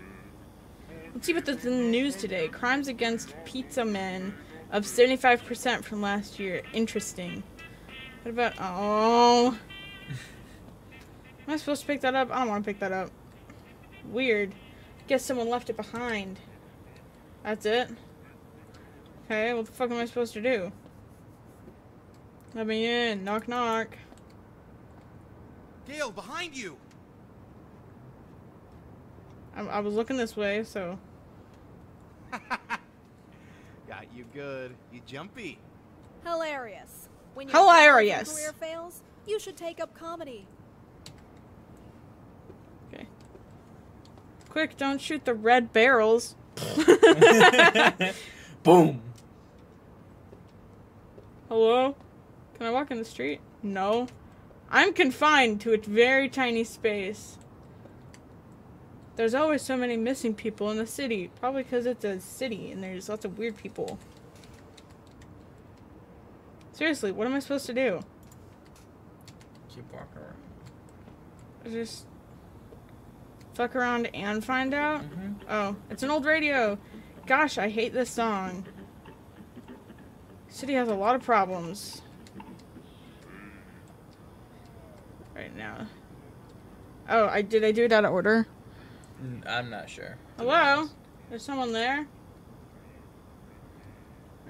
Let's see what in the news today. Crimes against pizza men up 75% from last year. Interesting. What about... Oh... Am I supposed to pick that up? I don't want to pick that up. Weird. Guess someone left it behind. That's it? Okay, what the fuck am I supposed to do? Let me in. Knock knock.
Gale, behind you!
I, I was looking this way, so.
Got you good. You jumpy.
Hilarious. When your
Hilarious.
career fails, you should take up comedy. Okay.
Quick, don't shoot the red barrels.
Boom.
Hello? Can I walk in the street? No. I'm confined to a very tiny space. There's always so many missing people in the city. Probably because it's a city and there's lots of weird people. Seriously, what am I supposed to do?
keep walking around.
Just fuck around and find out? Mm-hmm. Oh, it's an old radio. Gosh, I hate this song. City has a lot of problems. Right now. Oh, I did I do it out of order?
I'm not sure.
Hello? There's someone there?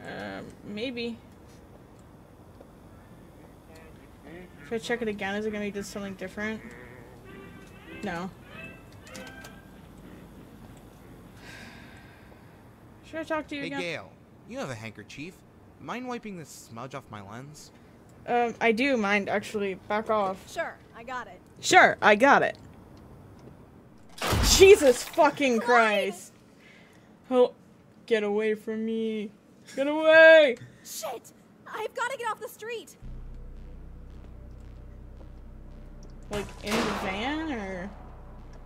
Um, maybe. Should I check it again? Is it gonna be just something different? No. Should I talk to you
Hey,
again?
Gail, you have a handkerchief. Mind wiping this smudge off my lens?
Um, I do mind actually. Back off.
Sure, I got it.
Sure, I got it. Jesus fucking Christ. Oh, get away from me. Get away!
Shit! I've got to get off the street.
Like in the van or?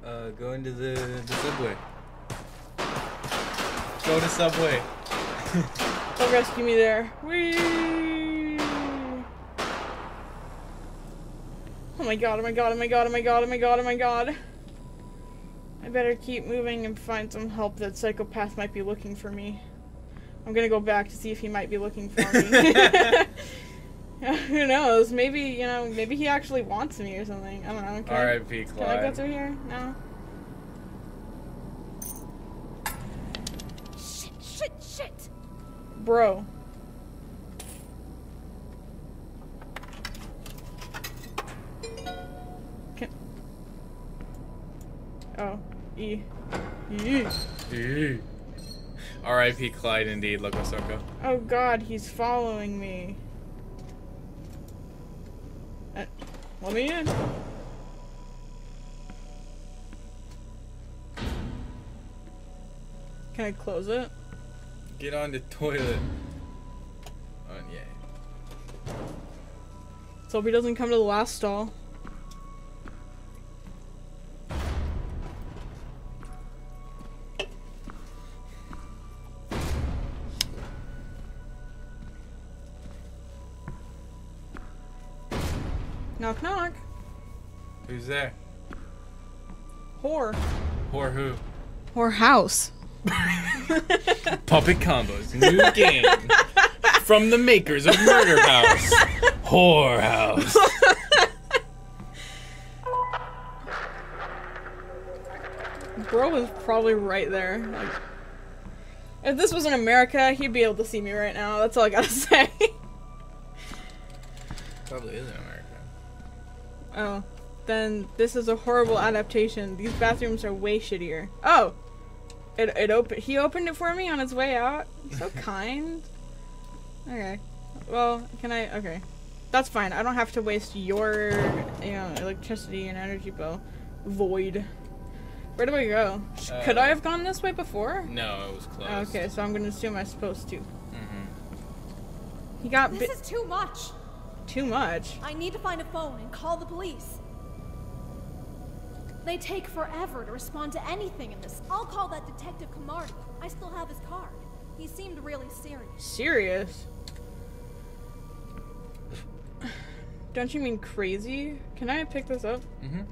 Uh, go into the, the subway. Go to subway.
Don't rescue me there. Whee! Oh my god, oh my god, oh my god, oh my god, oh my god, oh my god. I better keep moving and find some help that psychopath might be looking for me. I'm gonna go back to see if he might be looking for me. Who knows? Maybe, you know, maybe he actually wants me or something. I don't know. Can I-
R.I.P.
Can I go through here? No?
Shit, shit, shit!
Bro. Can Oh. E. E.
E. R.I.P. Clyde indeed, Loco Soco.
Oh god, he's following me. Uh, let me in. Can I close it?
Get on the toilet. Oh, yeah.
So hope he doesn't come to the last stall. Knock knock.
Who's there?
Whore.
Or who?
Whore house.
Puppet Combo's, new game. From the makers of Murder House. Whore House.
Bro was probably right there. Like, if this was in America, he'd be able to see me right now. That's all I gotta say.
Probably is in America.
Oh, then this is a horrible adaptation. These bathrooms are way shittier. Oh, it it opened. He opened it for me on his way out. So kind. Okay. Well, can I? Okay. That's fine. I don't have to waste your, you know, electricity and energy bill. Void. Where do I go? Sh- Could I
Uh,
have gone this way before?
No, it was closed.
Okay, so I'm gonna assume I'm supposed to.
Mm-hmm.
He got
This
bit
is too much.
Too much.
I need to find a phone and call the police. They take forever to respond to anything in this. I'll call that Detective Camardi. I still have his card. He seemed really serious.
Serious? Don't you mean crazy? Can I pick this up?
Mm-hmm.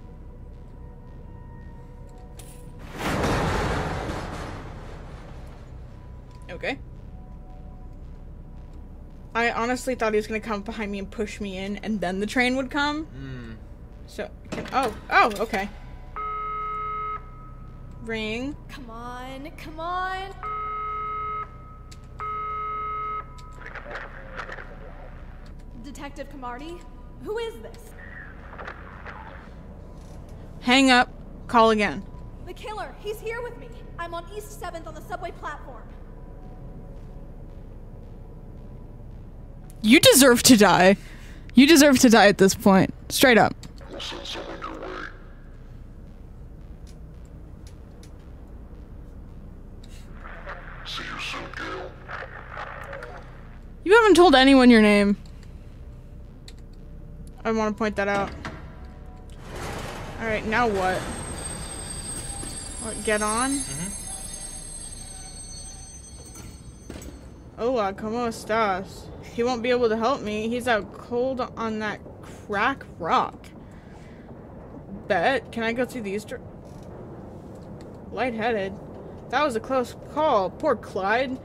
Okay. I honestly thought he was gonna come behind me and push me in, and then the train would come.
Mm.
So, can, oh, oh, okay. Ring.
Come on, come on. Detective Camardi? Who is this?
Hang up. Call again.
The killer. He's here with me. I'm on East 7th on the subway platform.
You deserve to die. You deserve to die at this point. Straight up.
We'll send someone your way. See you soon,
You haven't told anyone your name. I want to point that out. Alright, now what? What, get on? Mm-hmm. Hola, ¿cómo estás? He won't be able to help me. He's out cold on that crack rock. Bet. Can I go through these? Dr- Lightheaded. That was a close call. Poor Clyde.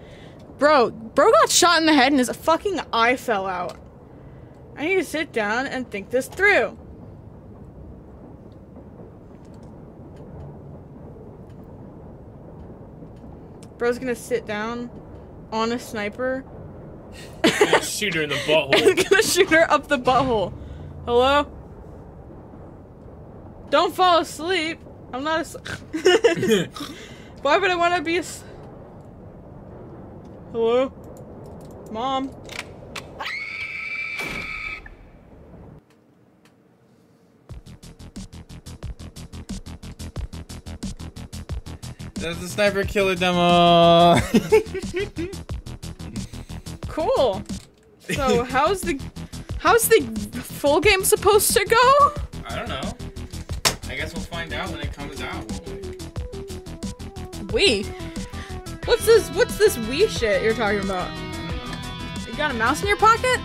Bro, bro got shot in the head and his fucking eye fell out. I need to sit down and think this through. Bro's gonna sit down on a sniper
Shoot her in the butthole.
and gonna shoot her up the butthole. Hello? Don't fall asleep. I'm not asleep. Why would I want to be as- Hello? Mom?
That's the sniper killer demo.
Cool. So how's the how's the full game supposed to go?
I don't know. I guess we'll find out when it comes out.
We. What's this? What's this Wii shit you're talking about? You got a mouse in your pocket?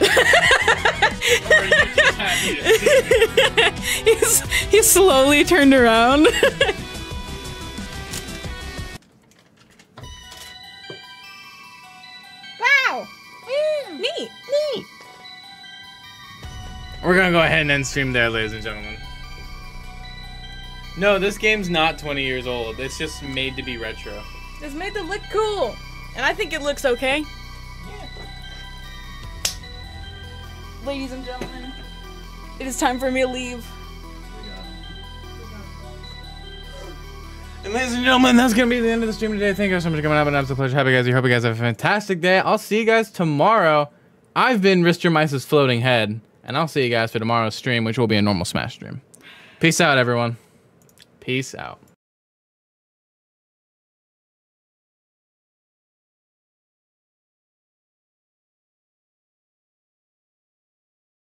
he's he slowly turned around.
We're gonna go ahead and end stream there, ladies and gentlemen. No, this game's not 20 years old. It's just made to be retro.
It's made to look cool. And I think it looks okay. Yeah. Ladies and gentlemen, it is time for me to leave.
And ladies and gentlemen, that's gonna be the end of the stream today. Thank you guys so much for coming out. An absolute pleasure. Happy guys. I hope you guys have a fantastic day. I'll see you guys tomorrow. I've been RisterMice's floating head, and I'll see you guys for tomorrow's stream, which will be a normal Smash stream. Peace out, everyone. Peace out.